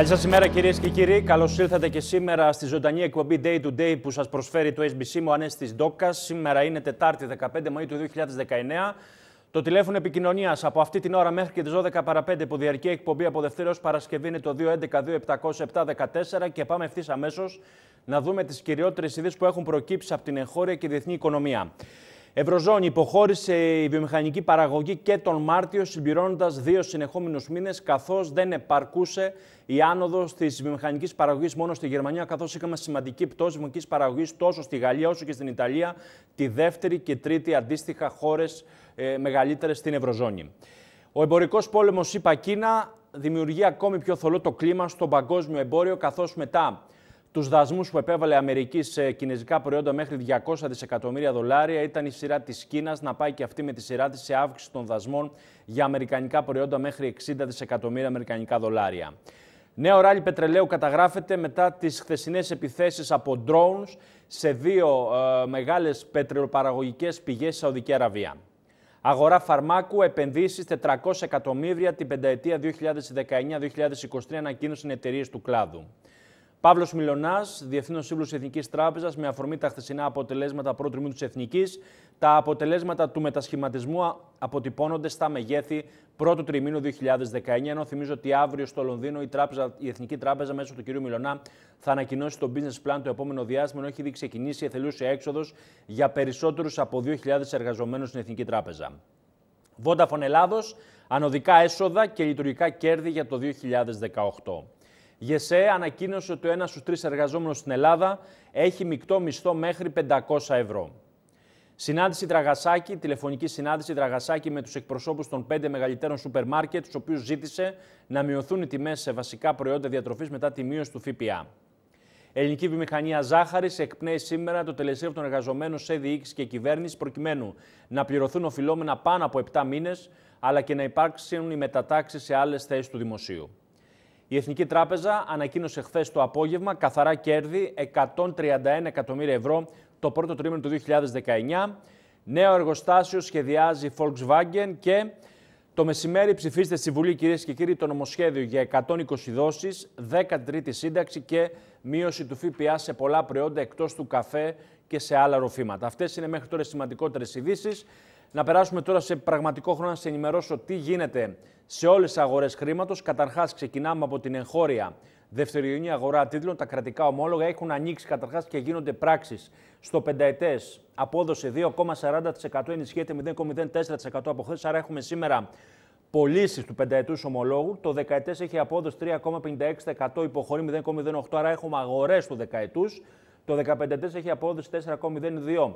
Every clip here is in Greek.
Καλή σας ημέρα κυρίες και κύριοι. Καλώς ήρθατε και σήμερα στη ζωντανή εκπομπή Day to Day που σας προσφέρει το SBC μου Ανέστης Ντόκας. Σήμερα είναι Τετάρτη 15 Μαου του 2019. Το τηλέφωνο επικοινωνίας από αυτή την ώρα μέχρι και τις 12 παρα 5 που διαρκεί η εκπομπή από Δευτέρα ω Παρασκευή είναι το 211-2714 και πάμε ευθύς αμέσως να δούμε τις κυριότερες ιδέε που έχουν προκύψει από την εγχώρια και διεθνή οικονομία. Ευρωζώνη υποχώρησε η βιομηχανική παραγωγή και τον Μάρτιο, συμπληρώνοντας δύο συνεχόμενους μήνες, καθώς δεν επαρκούσε η άνοδος της βιομηχανικής παραγωγής μόνο στη Γερμανία, καθώς είχαμε σημαντική πτώση βιομηχανικής παραγωγής τόσο στη Γαλλία όσο και στην Ιταλία, τη δεύτερη και τρίτη αντίστοιχα χώρες ε, μεγαλύτερες στην Ευρωζώνη. Ο εμπορικός πόλεμος, είπα Κίνα, δημιουργεί ακόμη πιο θολό το κλίμα στο παγκόσμιο εμπόριο, καθώς μετά τους δασμούς που επέβαλε η Αμερική σε κινέζικα προϊόντα μέχρι 200 δισεκατομμύρια δολάρια ήταν η σειρά της Κίνας να πάει και αυτή με τη σειρά της σε αύξηση των δασμών για αμερικανικά προϊόντα μέχρι 60 δισεκατομμύρια αμερικανικά δολάρια. Νέο ράλι πετρελαίου καταγράφεται μετά τις χθεσινές επιθέσεις από drones σε δύο ε, μεγάλες πετρελοπαραγωγικές πηγές στη Σαουδική Αραβία. Αγορά φαρμάκου, επενδύσεις 400 εκατομμύρια την πενταετία 2019-2023 ανακοίνωσαν εταιρείες του κλάδου. Παύλος Μιλονά, Διευθύνων Σύμβουλος Εθνικής Τράπεζας, με αφορμή τα χθεσινά αποτελέσματα πρώτου τριμήνου της Εθνικής. Τα αποτελέσματα του μετασχηματισμού αποτυπώνονται στα μεγέθη πρώτου τριμήνου 2019. Ενώ θυμίζω ότι αύριο στο Λονδίνο η, τράπεζα, η Εθνική Τράπεζα, μέσω του κ. Μιλονά, θα ανακοινώσει το business plan το επόμενο διάστημα, ενώ έχει ήδη ξεκινήσει η εθελούσια έξοδος για περισσότερους από 2.000 εργαζομένους στην Εθνική Τράπεζα. Vodafone Ελλάδος, ανωδικά έσοδα και λειτουργικά κέρδη για το 2018. ΓΕΣΕ ανακοίνωσε ότι ο ένας στους τρεις εργαζόμενους στην Ελλάδα έχει μεικτό μισθό μέχρι 500 ευρώ. Συνάντηση Δραγασάκη, τηλεφωνική συνάντηση Δραγασάκη με τους εκπροσώπους των πέντε μεγαλύτερων σούπερ μάρκετ, του οποίους ζήτησε να μειωθούν οι τιμές σε βασικά προϊόντα διατροφής μετά τη μείωση του ΦΠΑ. Ελληνική βιομηχανία ζάχαρης εκπνέει σήμερα το τελεσίριο των εργαζομένων σε διοίκηση και κυβέρνηση, προκειμένου να πληρωθούν οφειλόμενα πάνω από 7 μήνες, αλλά και να υπάρξουν οι μετατάξεις σε άλλες θέσεις του δημοσίου. Η Εθνική Τράπεζα ανακοίνωσε χθες το απόγευμα καθαρά κέρδη 131 εκατομμύρια ευρώ το πρώτο τρίμηνο του 2019. Νέο εργοστάσιο σχεδιάζει Volkswagen και το μεσημέρι ψηφίστε στη Βουλή, κυρίες και κύριοι, το νομοσχέδιο για 120 δόσεις, 13η σύνταξη και μείωση του ΦΠΑ σε πολλά προϊόντα εκτός του καφέ και σε άλλα ροφήματα. Αυτές είναι μέχρι τώρα σημαντικότερες ειδήσεις. Να περάσουμε τώρα σε πραγματικό χρόνο να σε ενημερώσω τι γίνεται σε όλες τις αγορές χρήματος. Καταρχάς, ξεκινάμε από την εγχώρια δευτεριονή αγορά τίτλων. Τα κρατικά ομόλογα έχουν ανοίξει καταρχάς και γίνονται πράξεις. Στο πενταετές απόδοση 2,40% ενισχύεται 0,04% από χθες. Άρα έχουμε σήμερα πωλήσεις του πενταετούς ομολόγου. Το δεκαετές έχει απόδοση 3,56%, υποχωρεί 0,08%. Άρα έχουμε αγορές του δεκαετούς. Το 15 έχει απόδοση 4,02%.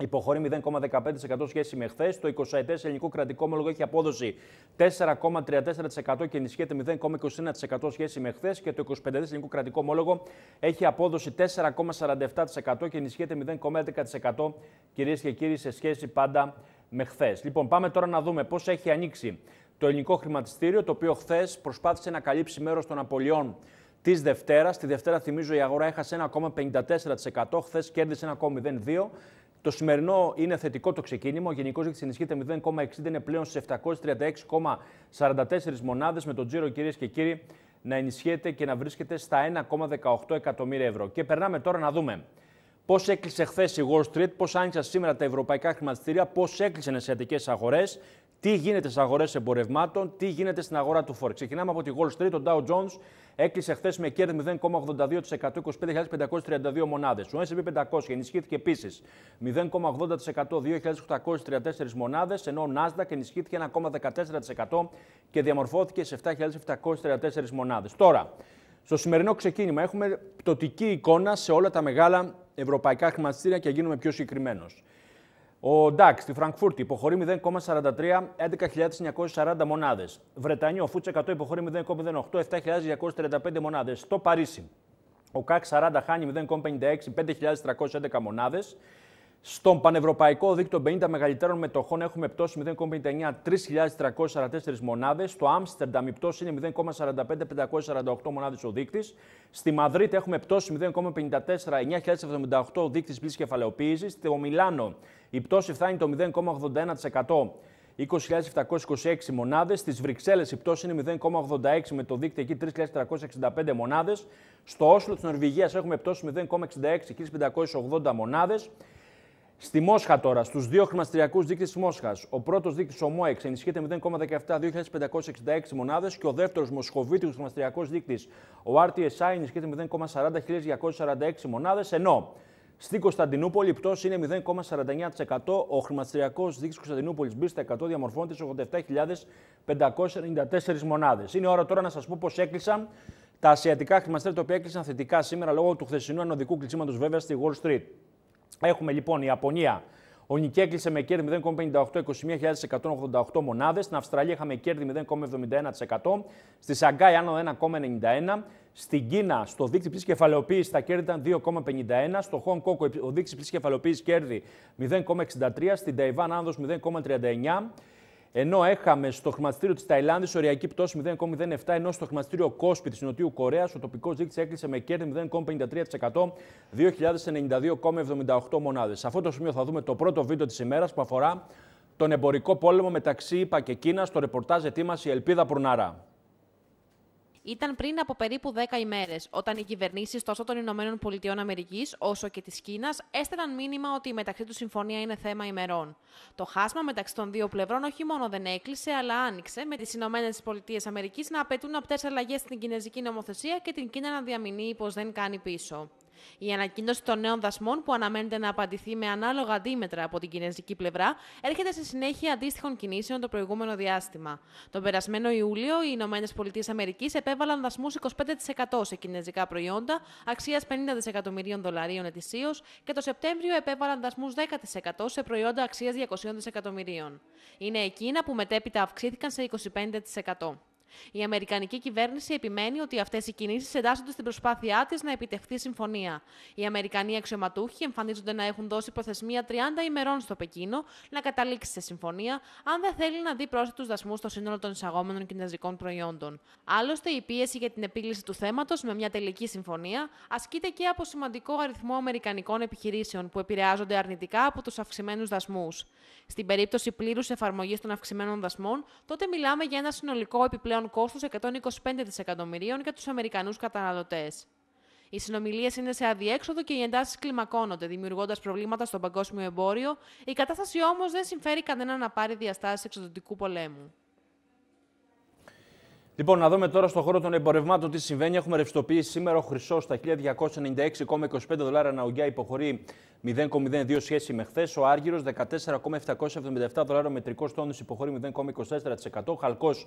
Υποχωρεί 0,15% σχέση με χθες. Το 20 ετέ ελληνικό κρατικό ομολογό έχει απόδοση 4,34% και ενισχύεται 0,21% σχέση με χθες. Και το 25 ετέ ελληνικό κρατικό ομόλογο έχει απόδοση 4,47% και ενισχύεται 0,11% κυρίες και κύριοι σε σχέση πάντα με χθες. Λοιπόν, πάμε τώρα να δούμε πώς έχει ανοίξει το ελληνικό χρηματιστήριο, το οποίο χθες προσπάθησε να καλύψει μέρος των απολειών της Δευτέρας. Τη Δευτέρα, θυμίζω, η αγορά έχασε 1,54%, χθες κέρδισε 1,02%. Το σημερινό είναι θετικό το ξεκίνημα. Ο γενικός δείκτη ενισχύεται 0,60, είναι πλέον σε 736,44 μονάδες, με τον τζίρο, κυρίες και κύριοι, να ενισχύεται και να βρίσκεται στα 1,18 εκατομμύρια ευρώ. Και περνάμε τώρα να δούμε πώς έκλεισε χθες η Wall Street, πώς άνοιξαν σήμερα τα ευρωπαϊκά χρηματιστήρια, πώς έκλεισαν οι ασιατικές αγορές, τι γίνεται στις αγορές εμπορευμάτων, τι γίνεται στην αγορά του Forex. Ξεκινάμε από τη Wall Street. Ο Dow Jones έκλεισε χθες με κέρδη 0,82%, 25.532 μονάδες. Ο SP 500 ενισχύθηκε επίσης 0,80%, 2.834 μονάδες, ενώ ο Nasdaq ενισχύθηκε 1,14% και διαμορφώθηκε σε 7.734 μονάδες. Τώρα, στο σημερινό ξεκίνημα έχουμε πτωτική εικόνα σε όλα τα μεγάλα ευρωπαϊκά χρηματιστήρια και γίνουμε πιο συγκεκριμένος. Ο DAX στη Φραγκφούρτη υποχωρεί 0,43, 11.940 μονάδες. Βρετανίο, Φούτσε 100 υποχωρεί 0,08, 7.235 μονάδες. Στο Παρίσι, ο ΚΑΚ 40 χάνει 0,56, 5.311 μονάδες. Στον πανευρωπαϊκό δίκτυο 50 μεγαλύτερων μετοχών έχουμε πτώση 0,59, 3.344 μονάδες. Στο Άμστερνταμ η πτώση είναι 0,45, 548 μονάδες ο δείκτης. Στη Μαδρίτη έχουμε πτώση 0,54, 9.078 ο δείκτης πλήρης κεφαλαιοποίησης. Στο Μιλάνο η πτώση φτάνει το 0,81%. 20.726 μονάδες. Στις Βρυξέλλες η πτώση είναι 0,86 με το δίκτυο εκεί 3.365 μονάδες. Στο Όσλο της Νορβηγίας έχουμε πτώση 0,66 1.580 μονάδες. Στη Μόσχα τώρα, στους δύο χρηματιστηριακούς δείκτες της Μόσχας, ο πρώτος δείκτης, ο ΜΟΕΞ, ενισχύεται 0,17 2.566 μονάδες και ο δεύτερος Μοσχοβίτικος χρηματιστηριακός δείκτης, ο RTSI, ενισχύεται 0,40 1.246 μονάδες, ενώ στην Κωνσταντινούπολη η πτώση είναι 0,49%. Ο χρηματιστηριακός δείκτη Κωνσταντινούπολης μπει στα 100 διαμορφώνεται σε 87.594 μονάδες. Είναι ώρα τώρα να σας πω πώς έκλεισαν τα ασιατικά χρηματιστήρια τα οποία έκλεισαν θετικά σήμερα λόγω του χθεσινού ανωδικού κλεισίματος βέβαια στη Wall Street. Έχουμε λοιπόν η Ιαπωνία. Ο Νικέ έκλεισε με κέρδη 0,58, 21.188 μονάδες. Στην Αυστραλία είχαμε κέρδη 0,71%. Στη Σαγκάη άνω 1,91. Στην Κίνα, στο δίκτυο πλήρη κεφαλαιοποίησης, τα κέρδη ήταν 2,51. Στο Χονγκ Κόκο, ο δίκτυο πλήρη κεφαλαιοποίησης κέρδη 0,63. Στην Ταϊβάν, άνοδο 0,39. Ενώ έχαμε στο χρηματιστήριο της Ταϊλάνδης οριακή πτώση 0,07, ενώ στο χρηματιστήριο Κόσπι της Νοτιού Κορέας ο τοπικός δείκτης έκλεισε με κέρδη 0,53%, 2.092,78 μονάδες. Σε αυτό το σημείο θα δούμε το πρώτο βίντεο της ημέρας που αφορά τον εμπορικό πόλεμο μεταξύ ΙΠΑ και Κίνας. Στο ρεπορτάζ ετοίμασε η Ελπίδα Πρунάρα ήταν πριν από περίπου 10 ημέρες, όταν οι κυβερνήσεις τόσο των Ηνωμένων Πολιτειών Αμερικής όσο και της Κίνας έστελναν μήνυμα ότι η μεταξύ τους συμφωνία είναι θέμα ημερών. Το χάσμα μεταξύ των δύο πλευρών όχι μόνο δεν έκλεισε, αλλά άνοιξε, με τις Ηνωμένες Πολιτείες Αμερικής να απαιτούν απτέ αλλαγές στην κινέζικη νομοθεσία και την Κίνα να διαμηνύει πως δεν κάνει πίσω. Η ανακοίνωση των νέων δασμών, που αναμένεται να απαντηθεί με ανάλογα αντίμετρα από την κινέζικη πλευρά, έρχεται σε συνέχεια αντίστοιχων κινήσεων το προηγούμενο διάστημα. Τον περασμένο Ιούλιο, οι Ηνωμένες Πολιτείες Αμερικής επέβαλαν δασμούς 25% σε κινέζικα προϊόντα αξίας 50 δισεκατομμυρίων δολαρίων ετησίως και το Σεπτέμβριο επέβαλαν δασμούς 10% σε προϊόντα αξίας 200 δισεκατομμυρίων. Είναι εκείνα που μετέπειτα αυξήθηκαν σε 25%. Η Αμερικανική κυβέρνηση επιμένει ότι αυτές οι κινήσεις εντάσσονται στην προσπάθειά της να επιτευχθεί συμφωνία. Οι Αμερικανοί αξιωματούχοι εμφανίζονται να έχουν δώσει προθεσμία 30 ημερών στο Πεκίνο να καταλήξει σε συμφωνία, αν δεν θέλει να δει πρόσθετους δασμούς στο σύνολο των εισαγόμενων κινέζικων προϊόντων. Άλλωστε, η πίεση για την επίλυση του θέματος με μια τελική συμφωνία ασκείται και από σημαντικό αριθμό Αμερικανικών επιχειρήσεων που επηρεάζονται αρνητικά από τους αυξημένους δασμούς. Στην περίπτωση πλήρους εφαρμογής των αυξημένων δασμών, τότε μιλάμε για ένα συνολικό επιπλέον κόστος 125 δισεκατομμυρίων για τους Αμερικανούς καταναλωτές. Οι συνομιλίες είναι σε αδιέξοδο και οι εντάσεις κλιμακώνονται, δημιουργώντας προβλήματα στο παγκόσμιο εμπόριο. Η κατάσταση όμως δεν συμφέρει κανένα να πάρει διαστάσεις εξωτερικού πολέμου. Λοιπόν, να δούμε τώρα στον χώρο των εμπορευμάτων τι συμβαίνει. Έχουμε ρευστοποιήσει σήμερα ο χρυσός στα 1296,25 δολάρια αναγκαία υποχωρεί 0,02 σχέση με χθες. Ο Άργυρος 14,777 δολάρια μετρικός τόνο υποχωρεί 0,24%. Χαλκός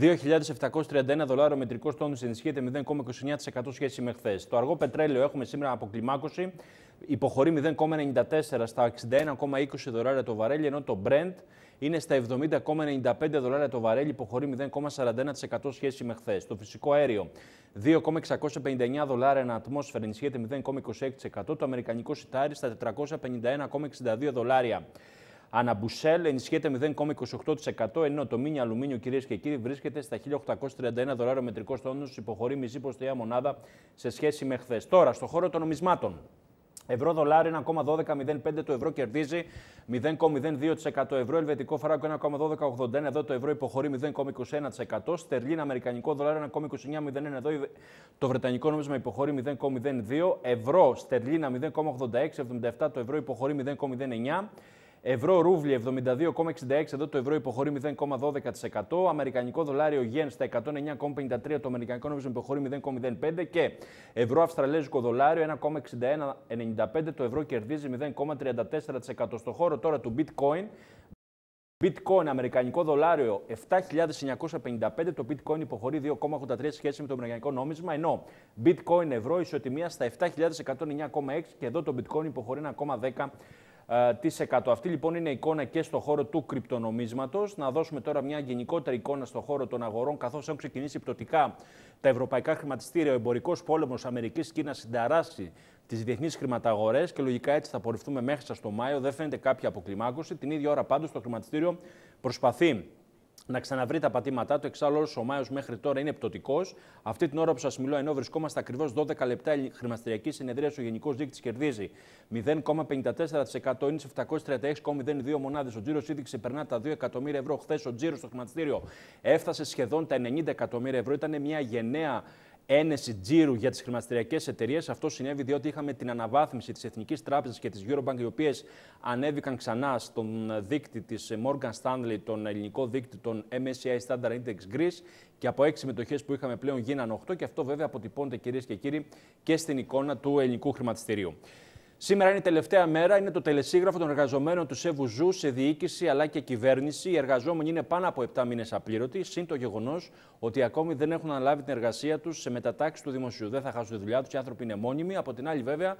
2.731 δολάρια μετρικός τόνο ενισχύεται 0,29% σχέση με χθες. Το αργό πετρέλαιο έχουμε σήμερα αποκλιμάκωση. Υποχωρεί 0,94 στα 61,20 δολάρια το βαρέλι, ενώ το Brent είναι στα 70,95 δολάρια το βαρέλι, υποχωρεί 0,41% σχέση με χθες. Το φυσικό αέριο 2,659 δολάρια ένα ατμόσφαιρα ενισχύεται 0,26%. Το αμερικανικό σιτάρι στα 451,62 δολάρια. Αναμπουσέλ ενισχύεται 0,28%, ενώ το μήνυα αλουμίνιο, κυρίες και κύριοι, βρίσκεται στα 1.831 δολάρια μετρικός τόνος, υποχωρεί μισή ποστιά μονάδα σε σχέση με χθες. Τώρα, στο χώρο των νομισμάτων. Ευρώ δολάριο 1,1205, το ευρώ κερδίζει 0,02%. Ευρώ ελβετικό φράγκο 1,1281, εδώ το ευρώ υποχωρεί 0,21%. Στερλίν αμερικανικό δολάριο 1,2901, εδώ το βρετανικό νόμισμα υποχωρεί 0,02. Ευρώ στερλίνα 0,8677, το ευρώ υποχωρεί 0,09. Ευρώ ρούβλι 72,66, εδώ το ευρώ υποχωρεί 0,12%. Αμερικανικό δολάριο γεν στα 109,53, το αμερικανικό νόμισμα υποχωρεί 0,05 και ευρώ αυστραλέζικο δολάριο 1,6195, το ευρώ κερδίζει 0,34%. Στο χώρο τώρα του bitcoin, Bitcoin, αμερικανικό δολάριο 7.955, το Bitcoin υποχωρεί 2,83 σχέση με το αμερικανικό νόμισμα, ενώ Bitcoin ευρώ ισοτιμία στα 7.109,6 και εδώ το Bitcoin υποχωρεί 1,10 αυτή λοιπόν είναι η εικόνα και στο χώρο του κρυπτονομίσματος. Να δώσουμε τώρα μια γενικότερη εικόνα στο χώρο των αγορών, καθώς έχουν ξεκινήσει πτωτικά τα ευρωπαϊκά χρηματιστήρια. Ο εμπορικός πόλεμος Αμερικής-Κίνας συνταράσει τις διεθνείς χρηματαγορές και λογικά έτσι θα απορριφθούμε μέχρι στο Μάιο. Δεν φαίνεται κάποια αποκλιμάκωση. Την ίδια ώρα πάντως το χρηματιστήριο προσπαθεί να ξαναβρει τα πατήματά του. Εξάλλου, ο Μάιος μέχρι τώρα είναι πτωτικός. Αυτή την ώρα που σας μιλώ, ενώ βρισκόμαστε ακριβώς 12 λεπτά, η χρηματιστηριακή συνεδρία ο γενικό δείκτη κερδίζει 0,54%. Είναι σε 736,02 μονάδες. Ο τζίρος ήδη ξεπερνά τα 2 εκατομμύρια ευρώ. Χθες ο τζίρος στο χρηματιστήριο έφτασε σχεδόν τα 90 εκατομμύρια ευρώ. Ήταν μια γενναία ένεση τζίρου για τις χρηματιστηριακές εταιρείες. Αυτό συνέβη διότι είχαμε την αναβάθμιση της Εθνικής Τράπεζας και της Eurobank, οι οποίες ανέβηκαν ξανά στον δείκτη της Morgan Stanley, τον ελληνικό δείκτη των MSCI Standard Index Greece. Και από έξι μετοχές που είχαμε πλέον γίνανε 8. Και αυτό βέβαια αποτυπώνεται κυρίες και κύριοι και στην εικόνα του ελληνικού χρηματιστηρίου. Σήμερα είναι η τελευταία μέρα, είναι το τελεσίγραφο των εργαζομένων της ΕΒΖ σε διοίκηση αλλά και κυβέρνηση. Οι εργαζόμενοι είναι πάνω από 7 μήνες απλήρωτοι, συν το γεγονός ότι ακόμη δεν έχουν αναλάβει την εργασία τους σε μετατάξεις του δημοσίου. Δεν θα χάσουν τη δουλειά τους, οι άνθρωποι είναι μόνιμοι. Από την άλλη, βέβαια,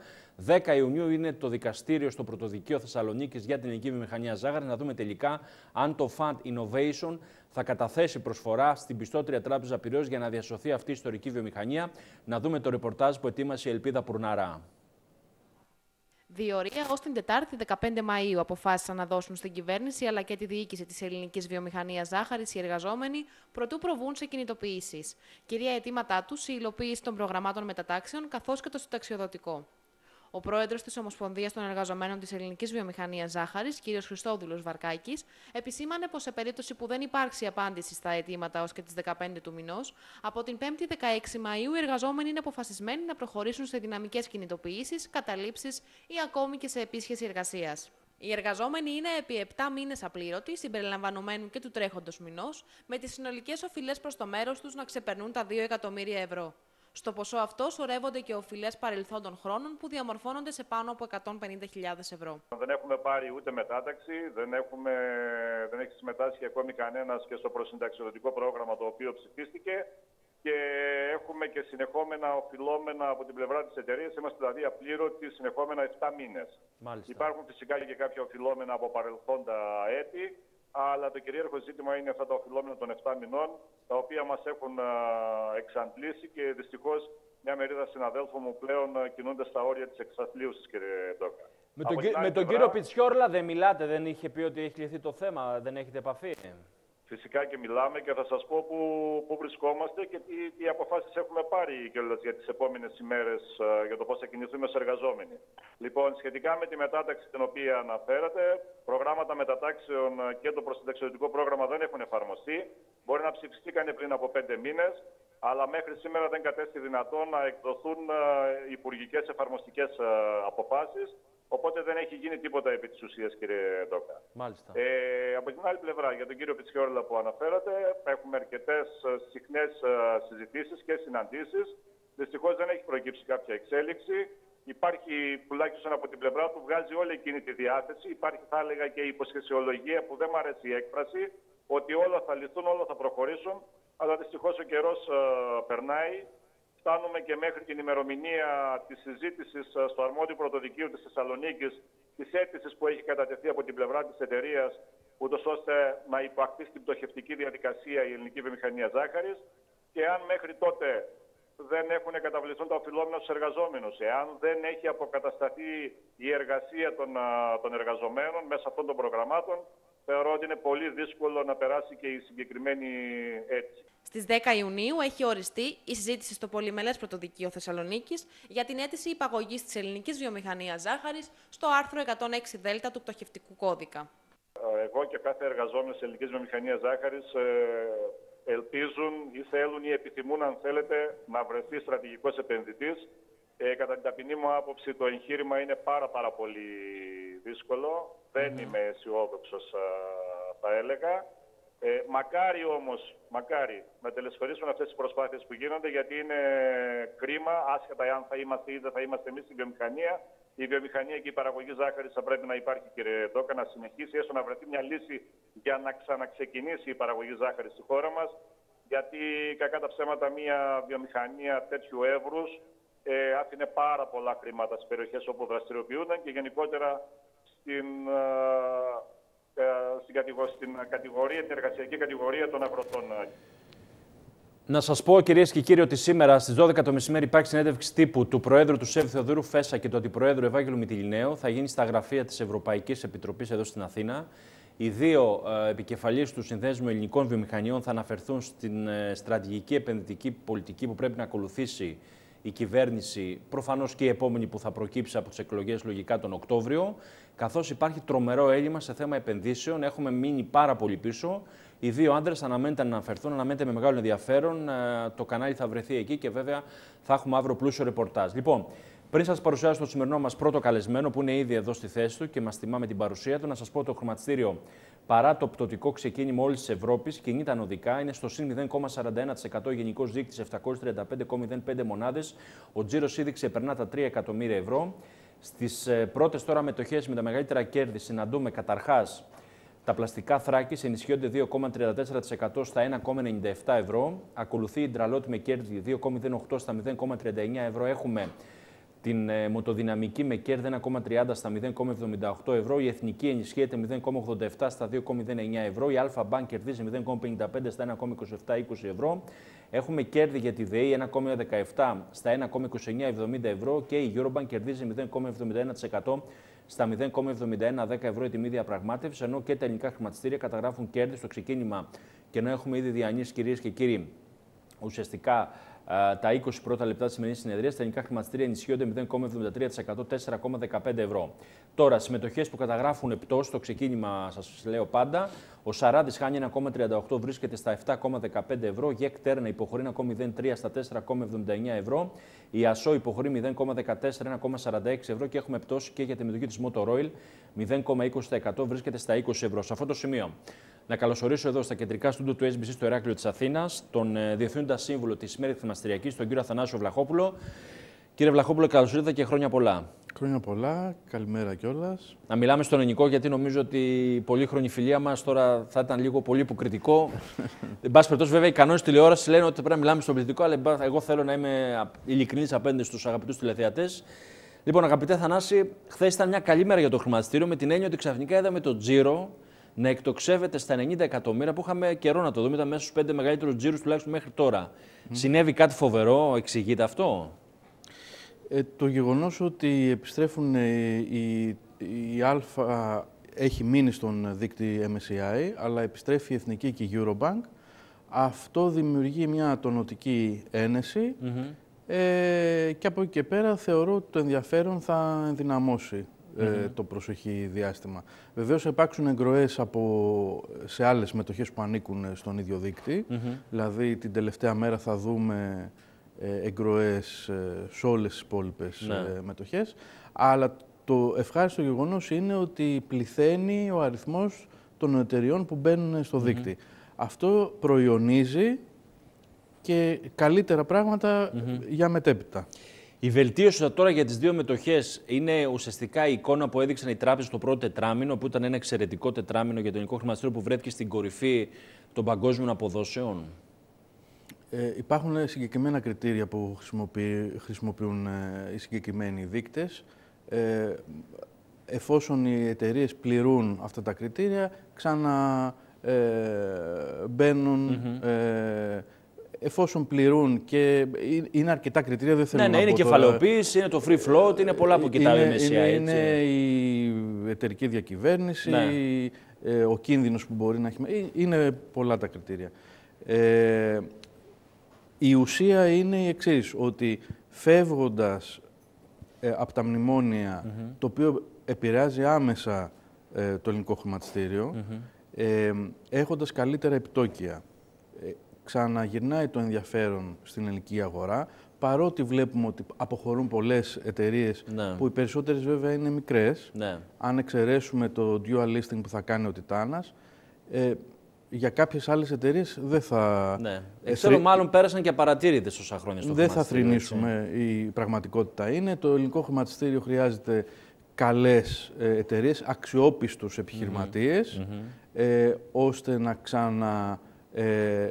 10 Ιουνίου είναι το δικαστήριο στο Πρωτοδικείο Θεσσαλονίκης για την ελληνική βιομηχανία ζάχαρης. Να δούμε τελικά αν το Fund Innovation θα καταθέσει προσφορά στην πιστότρια Τράπεζα Πυραιός για να διασωθεί αυτή η ιστορική βιομηχανία. Να δούμε το ρεπορτάζ που ετοίμασε η Ελπίδα Πουρναρά. Διορία ως την Τετάρτη 15 Μαου αποφάσισαν να δώσουν στην κυβέρνηση αλλά και τη διοίκηση της ελληνικής βιομηχανίας ζάχαρης οι εργαζόμενοι προτού προβούν σε κινητοποιήσεις. Κυρία αιτήματά τους η υλοποίηση των προγραμμάτων μετατάξεων καθώς και το συνταξιοδοτικό. Ο πρόεδρος της Ομοσπονδίας των Εργαζομένων της Ελληνικής Βιομηχανίας Ζάχαρης, κ. Χριστόδουλος Βαρκάκης, επισήμανε πως σε περίπτωση που δεν υπάρξει απάντηση στα αιτήματα ω και τις 15 του μηνός, από την 5η 16 Μαου οι εργαζόμενοι είναι αποφασισμένοι να προχωρήσουν σε δυναμικές κινητοποιήσεις, καταλήψεις ή ακόμη και σε επίσχεση εργασίας. Οι εργαζόμενοι είναι επί 7 μήνες απλήρωτοι, συμπεριλαμβανομένου και του τρέχοντος μηνός, με τις συνολικές οφειλές προς το μέρος τους να ξεπερνούν τα 2 εκατομμύρια ευρώ. Στο ποσό αυτό σωρεύονται και οφειλές παρελθόντων χρόνων που διαμορφώνονται σε πάνω από 150.000 ευρώ. Δεν έχουμε πάρει ούτε μετάταξη, δεν, έχουμε, δεν έχει συμμετάσχει ακόμη κανένας και στο προσυνταξιοδοτικό πρόγραμμα το οποίο ψηφίστηκε και έχουμε και συνεχόμενα οφειλόμενα από την πλευρά της εταιρείας. Είμαστε δηλαδή απλήρωτοι συνεχόμενα 7 μήνες. Υπάρχουν φυσικά και κάποια οφειλόμενα από παρελθόντα έτη αλλά το κυρίαρχο ζήτημα είναι αυτά τα οφειλόμενα των 7 μηνών, τα οποία μας έχουν εξαντλήσει και δυστυχώς μια μερίδα συναδέλφων μου πλέον κινούνται στα όρια της εξαθλίωσης, κύριε Ντόκα. Με τον, με τον κύριο Πιτσιόρλα δεν μιλάτε, δεν είχε πει ότι έχει λυθεί το θέμα, δεν έχετε επαφή; Φυσικά και μιλάμε και θα σας πω που, που βρισκόμαστε και τι, τι αποφάσεις έχουμε πάρει κιόλας για τις επόμενες ημέρες για το πώς θα κινηθούμε ως εργαζόμενοι. Λοιπόν, σχετικά με τη μετάταξη την οποία αναφέρατε, προγράμματα μετατάξεων και το προσυνταξιωτικό πρόγραμμα δεν έχουν εφαρμοστεί. Μπορεί να ψηφιστεί κάνει πριν από πέντε μήνες, αλλά μέχρι σήμερα δεν κατέστη δυνατόν να εκδοθούν υπουργικές εφαρμοστικές αποφάσεις. Οπότε δεν έχει γίνει τίποτα επί της ουσίας, κύριε Ντόκα. Μάλιστα. Ε, από την άλλη πλευρά, για τον κύριο Πιτσιόρλα που αναφέρατε, έχουμε αρκετές ε, συχνές ε, συζητήσεις και συναντήσεις. Δυστυχώς δεν έχει προκύψει κάποια εξέλιξη. Υπάρχει τουλάχιστον από την πλευρά του, βγάζει όλη εκείνη τη διάθεση. Υπάρχει, θα έλεγα, και η υποσχεσιολογία που δεν μου αρέσει η έκφραση, ότι όλα θα λυθούν, όλα θα προχωρήσουν. Αλλά δυστυχώς ο καιρός ε, περνάει φτάνουμε και μέχρι την ημερομηνία της συζήτησης ε, στο αρμόδιο πρωτοδικείο της Θεσσαλονίκης της αίτησης που έχει κατατεθεί από την πλευρά της εταιρείας, ούτως ώστε να υπαχθεί στην πτωχευτική διαδικασία η ελληνική βιομηχανία ζάχαρης. Και αν μέχρι τότε δεν έχουν καταβληθούν τα οφειλόμενα στους εργαζόμενους, εάν δεν έχει αποκατασταθεί η εργασία των, των εργαζομένων μέσα αυτών των προγραμμάτων, θεωρώ ότι είναι πολύ δύσκολο να περάσει και η συγκεκριμένη αίτηση. Στις 10 Ιουνίου έχει οριστεί η συζήτηση στο Πολυμελές Πρωτοδικείο Θεσσαλονίκης για την αίτηση υπαγωγής της ελληνικής βιομηχανίας ζάχαρης στο άρθρο 106 Δέλτα του Πτωχευτικού Κώδικα. Εγώ και κάθε εργαζόμενος της ελληνικής βιομηχανίας ζάχαρης ε, ελπίζουν ή θέλουν ή επιθυμούν, αν θέλετε, να βρεθεί στρατηγικός επενδυτής. Ε, κατά την ταπεινή μου άποψη, το εγχείρημα είναι πάρα, πάρα πολύ δύσκολο. Δεν είμαι αισιόδοξος, θα έλεγα. Ε, μακάρι όμως, μακάρι να τελεσφορήσουν αυτές τις προσπάθειες που γίνονται γιατί είναι κρίμα, άσχετα αν θα είμαστε ή δεν θα είμαστε εμείς στη βιομηχανία. Η βιομηχανία και η παραγωγή ζάχαρης θα πρέπει να υπάρχει κύριε Δόκα, να συνεχίσει έστω να βρεθεί μια λύση για να ξαναξεκινήσει η παραγωγή ζάχαρης στη χώρα μας. Γιατί κακά τα ψέματα μια βιομηχανία τέτοιου εύρους ε, άφηνε πάρα πολλά χρήματα στις περιοχές όπου δραστηριοποιούνταν και γενικότερα στην, ε, στην, κατηγορία, την εργασιακή κατηγορία των αγροτών. Να σας πω, κυρίες και κύριοι, ότι σήμερα στις 12 το μεσημέρι υπάρχει συνέντευξη τύπου του Προέδρου του ΣΕΒ Θεοδόρου Φέσα και του Αντιπροέδρου Ευάγγελου Μητυλινέου. Θα γίνει στα γραφεία της Ευρωπαϊκής Επιτροπής εδώ στην Αθήνα. Οι δύο ε, επικεφαλείς του Συνδέσμου Ελληνικών Βιομηχανιών θα αναφερθούν στην ε, στρατηγική επενδυτική πολιτική που πρέπει να ακολουθήσει η κυβέρνηση, προφανώς και η επόμενη που θα προκύψει από τις εκλογές λογικά τον Οκτώβριο, καθώς υπάρχει τρομερό έλλειμμα σε θέμα επενδύσεων, έχουμε μείνει πάρα πολύ πίσω. Οι δύο άντρες αναμένεται να αναφερθούν, αναμένεται με μεγάλο ενδιαφέρον. Ε, το κανάλι θα βρεθεί εκεί και βέβαια θα έχουμε αύριο πλούσιο ρεπορτάζ. Λοιπόν, πριν σας παρουσιάσω το σημερινό μας πρώτο καλεσμένο, που είναι ήδη εδώ στη θέση του και μας τιμά με την παρουσία του, να σας πω ότι το χρηματιστήριο παρά το πτωτικό ξεκίνημα όλης της Ευρώπης κινείται ανωδικά. Είναι στο συν 0,41% γενικός δείκτης 735,05 μονάδες. Ο τζίρος ήδη περνά τα 3 εκατομμύρια ευρώ. Στις ε, πρώτες τώρα μετοχές με τα μεγαλύτερα κέρδη συναντούμε καταρχάς τα πλαστικά θράκης ενισχύονται 2,34% στα 1,97 ευρώ. Ακολουθεί η Ντραλότ με κέρδη 2,08 στα 0,39 ευρώ. Έχουμε την ε, μοτοδυναμική με κέρδη 1,30 στα 0,78 ευρώ. Η εθνική ενισχύεται 0,87 στα 2,09 ευρώ. Η Αλφα Bank κερδίζει 0,55 στα 1,2720 ευρώ. Έχουμε κέρδη για τη ΔΕΗ 1,17 στα 1,2970 ευρώ και η Eurobank κερδίζει 0,71% στα 0,71 ευρώ η τιμή διαπραγμάτευσης, ενώ και τα ελληνικά χρηματιστήρια καταγράφουν κέρδη στο ξεκίνημα και ενώ έχουμε ήδη διανύσει κυρίες και κύριοι ουσιαστικά τα 20 πρώτα λεπτά της σημερινής συνεδρίας, τα ελληνικά χρηματιστήρια ενισχύονται 0,73%, 4,15 ευρώ. Τώρα, συμμετοχές που καταγράφουν πτώση στο ξεκίνημα, σας λέω πάντα, ο Σαράντη χάνει 1,38, βρίσκεται στα 7,15 ευρώ. Γεκ Τέρνα υποχωρεί 1,03 στα 4,79 ευρώ. Η ΑΣΟ υποχωρεί 0,14, 1,46 ευρώ και έχουμε πτώση και για τη μετοχή της Motor Oil 0,20% βρίσκεται στα 20 ευρώ. Σε αυτό το σημείο να καλωσορίσω εδώ στα κεντρικά στούντο του SBC στο Εράκλειο της Αθήνας τον ε, Διευθύνοντα Σύμβουλο της Μέρη Χρηματιστηριακή, τον κύριο Αθανάσιο Βλαχόπουλο. Κύριε Βλαχόπουλο, καλώς ήρθατε και χρόνια πολλά. Χρόνια πολλά, καλημέρα κιόλας. Να μιλάμε στον ελληνικό, γιατί νομίζω ότι η πολύχρονη φιλία μας τώρα θα ήταν λίγο πολύ υποκριτικό. Εν πάση περιπτώσει, βέβαια, οι κανόνες τηλεόρασης λένε ότι πρέπει να μιλάμε στον πληθυντικό, αλλά εγώ θέλω να είμαι ειλικρινής απέναντι στους αγαπητούς τηλεθεατές. Λοιπόν, αγαπητέ Θανάση, χθες ήταν μια καλή μέρα για το χρηματιστήριο με την έννοια ότι ξαφνικά είδαμε το τζίρο να εκτοξεύεται στα 90 εκατομμύρια που είχαμε καιρό να το δούμε. Ήταν μέσα στου πέντε μεγαλύτερους τζίρους τουλάχιστον μέχρι τώρα. Συνέβη κάτι φοβερό, εξηγείται αυτό; Ε, το γεγονός ότι επιστρέφουν ε, η, η Α έχει μείνει στον δίκτυο MSCI, αλλά επιστρέφει η Εθνική και η Eurobank, αυτό δημιουργεί μια τονοτική ένεση ε, και από εκεί και πέρα θεωρώ ότι το ενδιαφέρον θα ενδυναμώσει ε, το προσοχή διάστημα. Βεβαίως θα υπάρξουν εγκροές από, σε άλλες μετοχές που ανήκουν στον ίδιο δίκτυ. Δηλαδή την τελευταία μέρα θα δούμε ε, εγκροές ε, σε όλες τις υπόλοιπες ναι. ε, μετοχές. Αλλά το ευχάριστο γεγονός είναι ότι πληθαίνει ο αριθμός των εταιριών που μπαίνουν στο δίκτυ. Αυτό προϊονίζει και καλύτερα πράγματα για μετέπειτα. Η βελτίωση τώρα για τις δύο μετοχές είναι ουσιαστικά η εικόνα που έδειξαν οι τράπεζες το πρώτο τετράμινο, που ήταν ένα εξαιρετικό τετράμινο για το ελληνικό χρηματιστήριο που βρέθηκε στην κορυφή των παγκόσμιων αποδόσεων. Ε, υπάρχουν συγκεκριμένα κριτήρια που χρησιμοποιούν ε, οι συγκεκριμένοι δείκτες. Ε, εφόσον οι εταιρείες πληρούν αυτά τα κριτήρια, ξαναμπαίνουν ε, μπαίνουν εφόσον πληρούν και είναι αρκετά κριτήρια, δεν θέλω ναι, ναι, να είναι κεφαλαιοποίηση, είναι το free float, είναι πολλά που κοιτάμε είναι, είναι, είναι η εταιρική διακυβέρνηση, ναι. ε, ο κίνδυνος που μπορεί να έχει... Ε, είναι πολλά τα κριτήρια. Ε, η ουσία είναι η εξής, ότι φεύγοντας ε, από τα μνημόνια, το οποίο επηρεάζει άμεσα ε, το ελληνικό χρηματιστήριο, ε, έχοντας καλύτερα επιτόκια, ξαναγυρνάει το ενδιαφέρον στην ελληνική αγορά, παρότι βλέπουμε ότι αποχωρούν πολλές εταιρείες ναι. που οι περισσότερες βέβαια είναι μικρές. Ναι. Αν εξαιρέσουμε το dual listing που θα κάνει ο Τιτάνας, ε, για κάποιες άλλες εταιρείες δεν θα. Ναι. Ξέρω, μάλλον πέρασαν και απαρατήρητε όσα χρόνια στο Δεν θα θρυνήσουμε. Η πραγματικότητα είναι. Το ελληνικό χρηματιστήριο χρειάζεται καλές ε, εταιρείες, αξιόπιστους ε, ώστε να ξανα. Ε,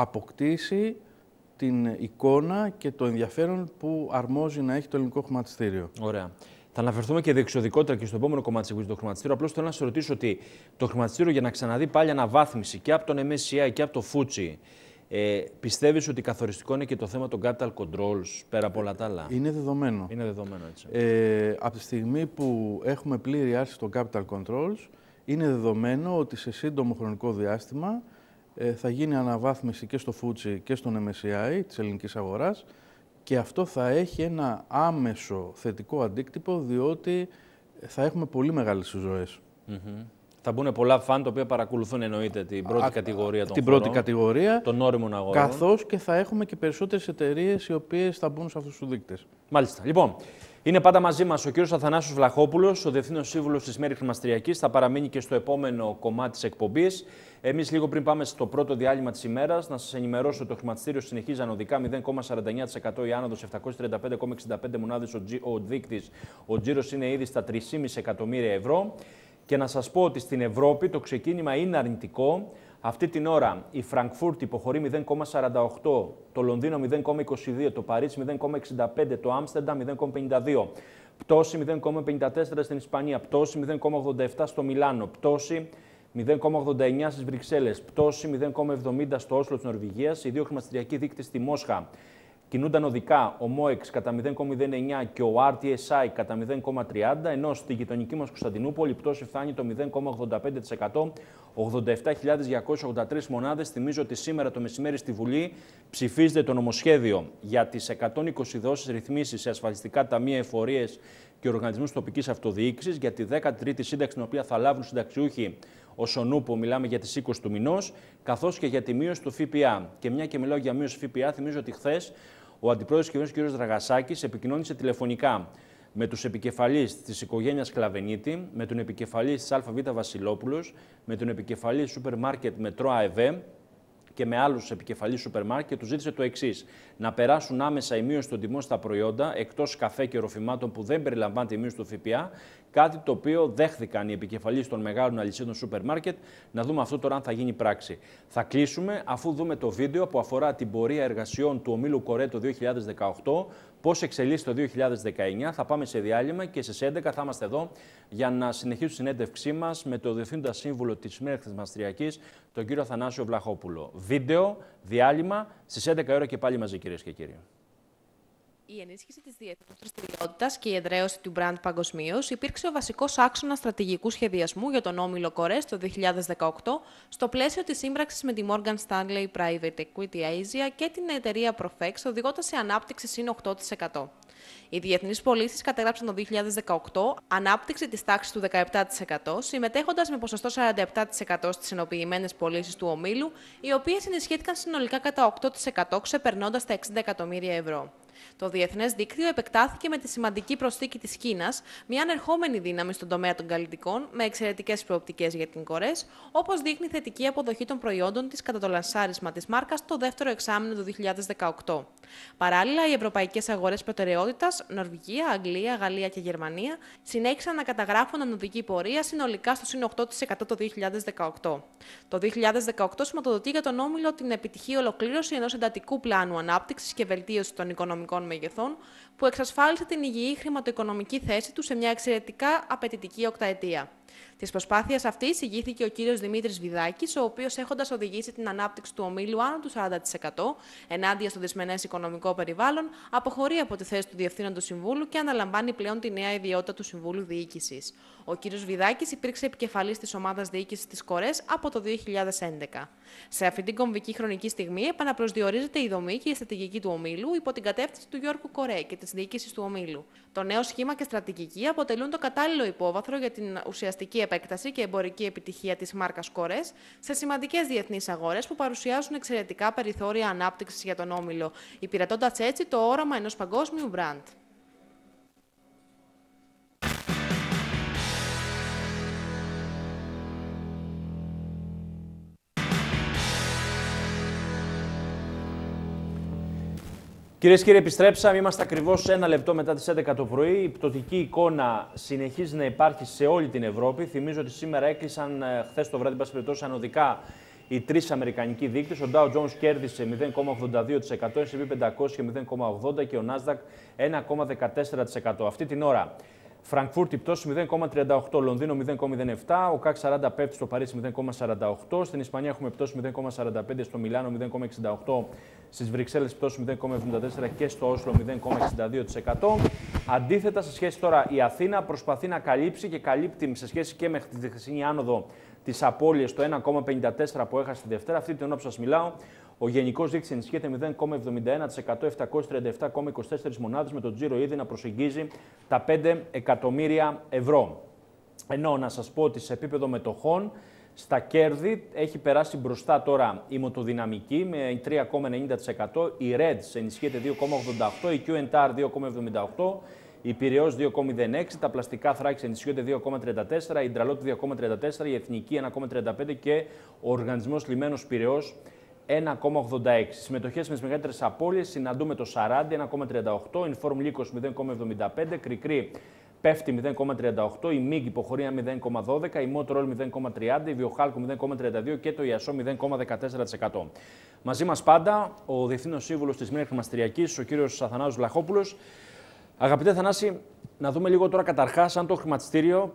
αποκτήσει την εικόνα και το ενδιαφέρον που αρμόζει να έχει το ελληνικό χρηματιστήριο. Ωραία. Θα αναφερθούμε και διεξοδικότερα και στο επόμενο κομμάτι της το χρηματιστήριο. Απλώς θέλω να σας ρωτήσω ότι το χρηματιστήριο για να ξαναδεί πάλι αναβάθμιση και από τον MSCI και από το FUCI, ε, πιστεύεις ότι καθοριστικό είναι και το θέμα των capital controls πέρα από όλα τα άλλα; Είναι δεδομένο. Είναι δεδομένο έτσι. Ε, από τη στιγμή που έχουμε πλήρη άρση των capital controls, είναι δεδομένο ότι σε σύντομο χρονικό διάστημα ε, θα γίνει αναβάθμιση και στο FTSE και στον MSCI της ελληνικής αγοράς και αυτό θα έχει ένα άμεσο θετικό αντίκτυπο διότι θα έχουμε πολύ μεγάλες ζωές. Θα μπουν πολλά φαν τα οποία παρακολουθούν εννοείται την πρώτη κατηγορία των Την χωρών, πρώτη κατηγορία. των όριμων αγορών. Καθώς και θα έχουμε και περισσότερες εταιρείες οι οποίες θα μπουν σε αυτούς τους δείκτες. Μάλιστα. Λοιπόν, είναι πάντα μαζί μας ο κύριος Αθανάσιος Βλαχόπουλος, ο Διευθύνων Σύμβουλος της Μέρη Χρημαστριακή. Θα παραμείνει και στο επόμενο κομμάτι της εκπομπής. Εμείς, λίγο πριν πάμε στο πρώτο διάλειμμα της ημέρας, να σας ενημερώσω ότι το χρηματιστήριο συνεχίζει ανωδικά 0,49% η άνοδος 735,65 μονάδες ο, ο δείκτης. Ο τζίρος είναι ήδη στα 3,5 εκατομμύρια ευρώ. Και να σας πω ότι στην Ευρώπη το ξεκίνημα είναι αρνητικό. Αυτή την ώρα η Φραγκφούρτη υποχωρεί 0,48, το Λονδίνο 0,22, το Παρίσι 0,65, το Άμστερνταμ 0,52. Πτώση 0,54 στην Ισπανία, πτώση 0,87 στο Μιλάνο, πτώση 0,89 στις Βρυξέλλες, πτώση 0,70 στο Όσλο της Νορβηγίας, οι δύο χρηματιστηριακοί δείκτες στη Μόσχα κινούνταν οδικά ο MOEX κατά 0,09 και ο RTSI κατά 0,30, ενώ στη γειτονική μας Κωνσταντινούπολη η πτώση φτάνει το 0,85%, 87.283 μονάδες. Θυμίζω ότι σήμερα το μεσημέρι στη Βουλή ψηφίζεται το νομοσχέδιο για τις 120 δόσεις ρυθμίσεις σε ασφαλιστικά ταμεία εφορίες και οργανισμούς τοπικής αυτοδιοίκησης για τη 13η σύνταξη την οποία θα λάβουν συνταξιούχοι ο νούπο, μιλάμε για τις 20 του μηνός, καθώς και για τη μείωση του ΦΠΑ. Και μια και μιλάω για μείωση ΦΠΑ, θυμίζω ότι χθες ο αντιπρόεδρος της κυβέρνησης κ. Δραγασάκης επικοινώνησε τηλεφωνικά με τους επικεφαλείς της οικογένειας Σκλαβενίτη, με τον επικεφαλής της ΑΒ Βασιλόπουλος, με τον επικεφαλής σούπερ μάρκετ Μετρό ΑΕΒ και με άλλους επικεφαλείς σούπερ μάρκετ, τους ζήτησε το εξής: Να περάσουν άμεσα η μείωση των τιμών στα προϊόντα, εκτός καφέ και ροφημάτων που δεν περιλαμβάνεται η μείωση του ΦΠΑ, Κάτι το οποίο δέχθηκαν οι επικεφαλείς των μεγάλων αλυσίδων σούπερ μάρκετ. Να δούμε αυτό τώρα αν θα γίνει πράξη. Θα κλείσουμε αφού δούμε το βίντεο που αφορά την πορεία εργασιών του ομίλου Κορέ το 2018, πώς εξελίσσει το 2019. Θα πάμε σε διάλειμμα και στις 11 θα είμαστε εδώ για να συνεχίσουμε τη συνέντευξή μας με το Διευθύνοντα Σύμβουλο της Μέρη Μαστριακής, τον κύριο Θανάσιο Βλαχόπουλο. Βίντεο, διάλειμμα, στις 11 ώρα και πάλι μαζί κυρίες και κύριοι. Η ενίσχυση της διεθνού δραστηριότητα και η εδραίωση του brand παγκοσμίως υπήρξε ο βασικός άξονας στρατηγικού σχεδιασμού για τον όμιλο Κορές το 2018 στο πλαίσιο της σύμπραξης με τη Morgan Stanley Private Equity Asia και την εταιρεία Profex, οδηγώντας σε ανάπτυξη συν 8%. Οι διεθνείς πωλήσεις κατέγραψαν το 2018 ανάπτυξη της τάξης του 17%, συμμετέχοντας με ποσοστό 47% στις ενοποιημένες πωλήσεις του ομίλου, οι οποίες ενισχύθηκαν συνολικά κατά 8%, ξεπερνώντας τα 60 εκατομμύρια ευρώ. Το Διεθνές Δίκτυο επεκτάθηκε με τη σημαντική προσθήκη της Κίνας, μια ανερχόμενη δύναμη στον τομέα των καλλιτικών, με εξαιρετικές προοπτικές για την Κορές, όπως δείχνει θετική αποδοχή των προϊόντων της κατά το λανσάρισμα της μάρκας το δεύτερο εξάμεινο του 2018. Παράλληλα, οι ευρωπαϊκές αγορές προτεραιότητας, Νορβηγία, Αγγλία, Γαλλία και Γερμανία, συνέχισαν να καταγράφουν ανωδική πορεία συνολικά στο συν 8% το 2018. Το 2018 σηματοδοτεί για τον Όμιλο την επιτυχή ολοκλήρωση ενός εντατικού πλάνου ανάπτυξης και βελτίωση των οικονομικών μεγεθών, που εξασφάλισε την υγιή χρηματοοικονομική θέση του σε μια εξαιρετικά απαιτητική οκταετία. Της προσπάθειας αυτής ηγήθηκε ο κύριος Δημήτρης Βιδάκης, ο οποίος έχοντας οδηγήσει την ανάπτυξη του ομίλου άνω του 40% ενάντια στο δυσμενές οικονομικό περιβάλλον, αποχωρεί από τη θέση του Διευθύνοντος Συμβούλου και αναλαμβάνει πλέον τη νέα ιδιότητα του Συμβούλου Διοίκησης. Ο κύριος Βιδάκης υπήρξε επικεφαλής της ομάδας διοίκησης της Κορές από το 2011. Σε αυτή την κομβική χρονική στιγμή επαναπροσδιορίζεται η δομή και η στρατηγική του ομίλου υπό την κατεύθυνση του Γιώργου Κορέ και της διοίκησης του ομίλου. Το νέο σχήμα και στρατηγική αποτελούν το κατάλληλο υπόβαθρο για την ουσιαστική επέκταση και εμπορική επιτυχία της μάρκας Κορέ σε σημαντικές διεθνείς αγορές που παρουσιάζουν εξαιρετικά περιθώρια ανάπτυξης για τον όμιλο, υπηρετώντας έτσι το όραμα ενός παγκόσμιου μπραντ. Κυρίες και κύριοι, επιστρέψαμε. Είμαστε ακριβώς ένα λεπτό μετά τις 11 το πρωί. Η πτωτική εικόνα συνεχίζει να υπάρχει σε όλη την Ευρώπη. Θυμίζω ότι σήμερα έκλεισαν ε, χθες το βράδυ, πάση περιπτώσει, ανωδικά οι τρεις Αμερικανικοί δείκτες. Ο Dow Jones κέρδισε 0,82%, ο S&P 500 0,80% και ο Nasdaq 1,14%. Αυτή την ώρα Φραγκφούρτη πτώση 0,38, Λονδίνο 0,07, ο ΚΑΚ 40 πέφτει στο Παρίσι 0,48, στην Ισπανία έχουμε πτώση 0,45, στο Μιλάνο 0,68, στις Βρυξέλλες πτώση 0,74 και στο Όσλο 0,62%. Αντίθετα, σε σχέση τώρα, η Αθήνα προσπαθεί να καλύψει και καλύπτει σε σχέση και μέχρι τη χθεσινή άνοδο τις απώλειες το 1,54 που έχασε τη Δευτέρα. Αυτή την ώρα που σας μιλάω, ο γενικός δείκτης ενισχύεται 0,71%, 737,24 μονάδες, με το τζίρο ήδη να προσεγγίζει τα 5 εκατομμύρια ευρώ. Ενώ να σας πω ότι σε επίπεδο μετοχών, στα κέρδη έχει περάσει μπροστά τώρα η μοτοδυναμική με 3,90%, η Reds ενισχύεται 2,88%, η QNTAR 2,78%, η Πυραιός 2,06, τα πλαστικά θράκης ενισχύονται 2,34, η Ντραλότ 2,34, η Εθνική 1,35 και ο Οργανισμός Λιμένος Πυραιός 1,86. Συμμετοχές με τις μεγαλύτερες απώλειες συναντούμε το 40, 1,38, Inform Λύκος 0,75, Κρικρή πέφτει 0,38, η MIG υποχωρεί 0,12, η Motorola 0,30, η Βιοχάλκο 0,32 και το IASO 0,14%. Μαζί μας πάντα ο Διευθύνων Σύμβουλος της Μήνας Χρηματιστηριακής, ο κύριος Αθανάζος Λαχόπουλος. Αγαπητέ Θανάση, να δούμε λίγο τώρα καταρχάς αν το χρηματιστήριο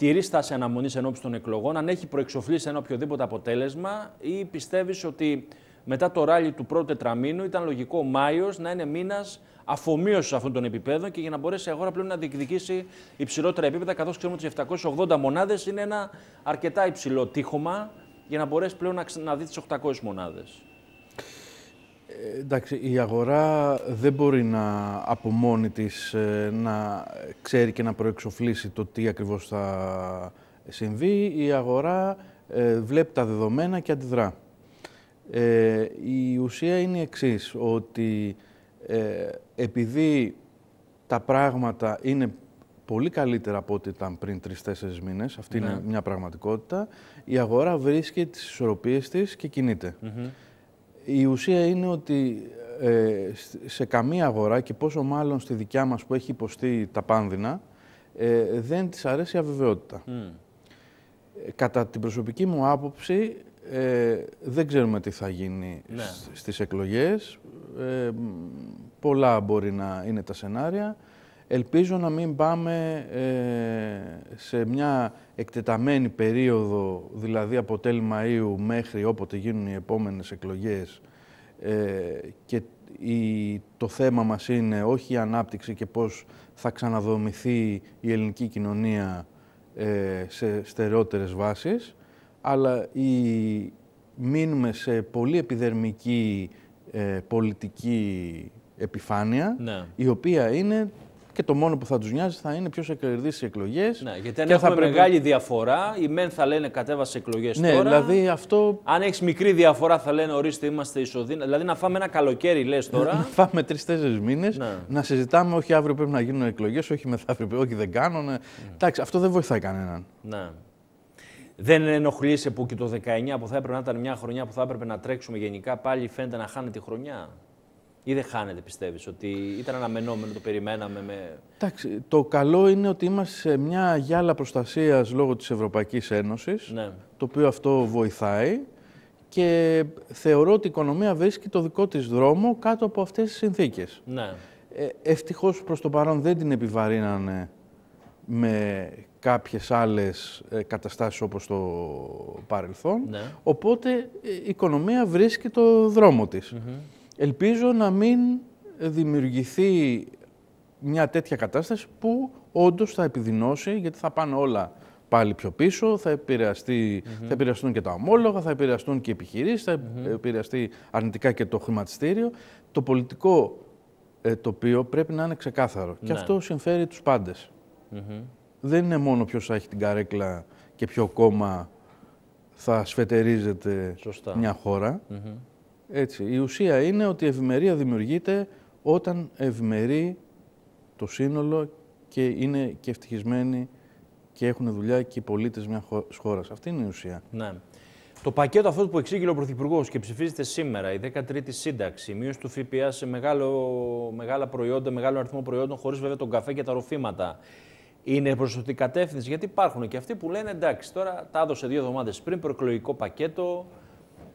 τηρείς στάση αναμονής ενώπιση των εκλογών, αν έχει προεξοφλήσει ένα οποιοδήποτε αποτέλεσμα ή πιστεύεις ότι μετά το ράλι του πρώτου τετραμήνου ήταν λογικό ο Μάιος να είναι μήνας αφομοίωσης αυτών των επιπέδων και για να μπορέσει η αγορά πλέον να διεκδικήσει υψηλότερα επίπεδα, καθώς ξέρουμε ότι οι 780 μονάδες είναι ένα αρκετά υψηλό τείχομα για να μπορέσει πλέον να, να δει τις 800 μονάδες. Ε, εντάξει, η αγορά δεν μπορεί να από μόνη της ε, να ξέρει και να προεξοφλήσει το τι ακριβώς θα συμβεί. Η αγορά ε, βλέπει τα δεδομένα και αντιδρά. η ουσία είναι η εξής, ότι επειδή τα πράγματα είναι πολύ καλύτερα από ό,τι ήταν πριν τρει-τέσσερι μήνες, αυτή είναι ναι. μια πραγματικότητα, η αγορά βρίσκει τις ισορροπίες της και κινείται. Η ουσία είναι ότι ε, σε καμία αγορά και πόσο μάλλον στη δικιά μας που έχει υποστεί τα πάνδυνα, ε, δεν της αρέσει η αβεβαιότητα. Ε, κατά την προσωπική μου άποψη, ε, δεν ξέρουμε τι θα γίνει ναι. στις εκλογές. Ε, πολλά μπορεί να είναι τα σενάρια. Ελπίζω να μην πάμε ε, σε μια εκτεταμένη περίοδο, δηλαδή από τέλη Μαΐου μέχρι όποτε γίνουν οι επόμενες εκλογές ε, και η, το θέμα μας είναι όχι η ανάπτυξη και πώς θα ξαναδομηθεί η ελληνική κοινωνία ε, σε στερεότερες βάσεις, αλλά η, μείνουμε σε πολύ επιδερμική πολιτική επιφάνεια, ναι. η οποία είναι και το μόνο που θα τους νοιάζει θα είναι ποιος θα κερδίσει τις εκλογές. Ναι, γιατί αν και έχουμε πρέπει... μεγάλη διαφορά, οι μεν θα λένε κατέβασε εκλογές ναι, τώρα. Δηλαδή αυτό... Αν έχεις μικρή διαφορά, θα λένε ορίστε είμαστε ισοδύναμοι. Δηλαδή να φάμε ένα καλοκαίρι, λες τώρα. να φάμε τρει-τέσσερι μήνες, ναι. να συζητάμε όχι αύριο πρέπει να γίνουν εκλογές, όχι μεθαύριο, όχι δεν κάνουν. Ναι. Εντάξει, αυτό δεν βοηθάει κανέναν. Ναι. Δεν ενοχλείσαι που και το 19 που θα έπρεπε να ήταν μια χρονιά που θα έπρεπε να τρέξουμε γενικά, πάλι φαίνεται να χάνεται τη χρονιά. Ή δεν χάνεται, πιστεύεις, ότι ήταν αναμενόμενο, το περιμέναμε με... Εντάξει, το καλό είναι ότι είμαστε σε μια γυάλα προστασίας λόγω της Ευρωπαϊκής Ένωσης, ναι. το οποίο αυτό βοηθάει και θεωρώ ότι η οικονομία βρίσκει το δικό της δρόμο κάτω από αυτές τις συνθήκες. Ναι. Ε, ευτυχώς προς το παρόν δεν την επιβαρύνανε με κάποιες άλλες ε, καταστάσεις όπως το παρελθόν, ναι. οπότε ε, η οικονομία βρίσκει το δρόμο της. Ελπίζω να μην δημιουργηθεί μια τέτοια κατάσταση που όντως θα επιδεινώσει, γιατί θα πάνε όλα πάλι πιο πίσω, θα, επηρεαστεί, θα επηρεαστούν και τα ομόλογα, θα επηρεαστούν και οι επιχειρήσεις, θα επηρεαστεί αρνητικά και το χρηματιστήριο. Το πολιτικό ε, τοπίο πρέπει να είναι ξεκάθαρο. Και ναι. αυτό συμφέρει τους παντες Δεν είναι μόνο ποιος θα έχει την καρέκλα και ποιο κόμμα θα σφετερίζεται μια χώρα. Έτσι. Η ουσία είναι ότι η ευημερία δημιουργείται όταν ευημερεί το σύνολο και είναι και ευτυχισμένοι και έχουν δουλειά και οι πολίτες μιας χώρας. Αυτή είναι η ουσία. Ναι. Το πακέτο αυτό που εξήγηλε ο Πρωθυπουργός και ψηφίζεται σήμερα, η 13η σύνταξη, η μείωση του ΦΠΑ σε μεγάλο, μεγάλα προϊόντα, μεγάλο αριθμό προϊόντων, χωρίς βέβαια τον καφέ και τα ροφήματα. Είναι προς τη κατεύθυνση, γιατί υπάρχουν και αυτοί που λένε εντάξει, τώρα τα έδωσε δύο εβδομάδες πριν, προεκλογικό πακέτο,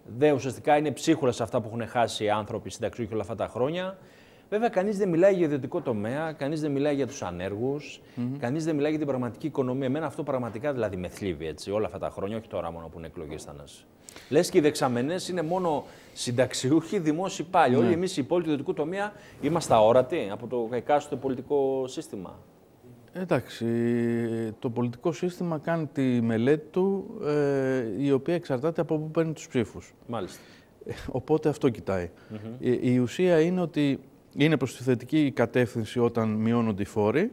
Δε ουσιαστικά είναι ψίχουλα σε αυτά που έχουν χάσει οι άνθρωποι συνταξιούχοι όλα αυτά τα χρόνια. Βέβαια, κανείς δεν μιλάει για ιδιωτικό τομέα, κανείς δεν μιλάει για τους ανέργους, mm -hmm. κανείς δεν μιλάει για την πραγματική οικονομία. Εμένα αυτό πραγματικά δηλαδή με θλίβει έτσι, όλα αυτά τα χρόνια, όχι τώρα μόνο που είναι εκλογές θανάση. Λες και οι δεξαμενές είναι μόνο συνταξιούχοι, δημόσιοι πάλι. Ναι. Όλοι εμείς οι υπόλοιποι ιδιωτικού τομέα είμαστε αόρατοι από το εκάστοτε πολιτικό σύστημα. Εντάξει, το πολιτικό σύστημα κάνει τη μελέτη του, ε, η οποία εξαρτάται από πού παίρνει τους ψήφους. Μάλιστα. Ε, οπότε αυτό κοιτάει. η, η, ουσία είναι ότι είναι προς τη θετική κατεύθυνση όταν μειώνονται οι φόροι.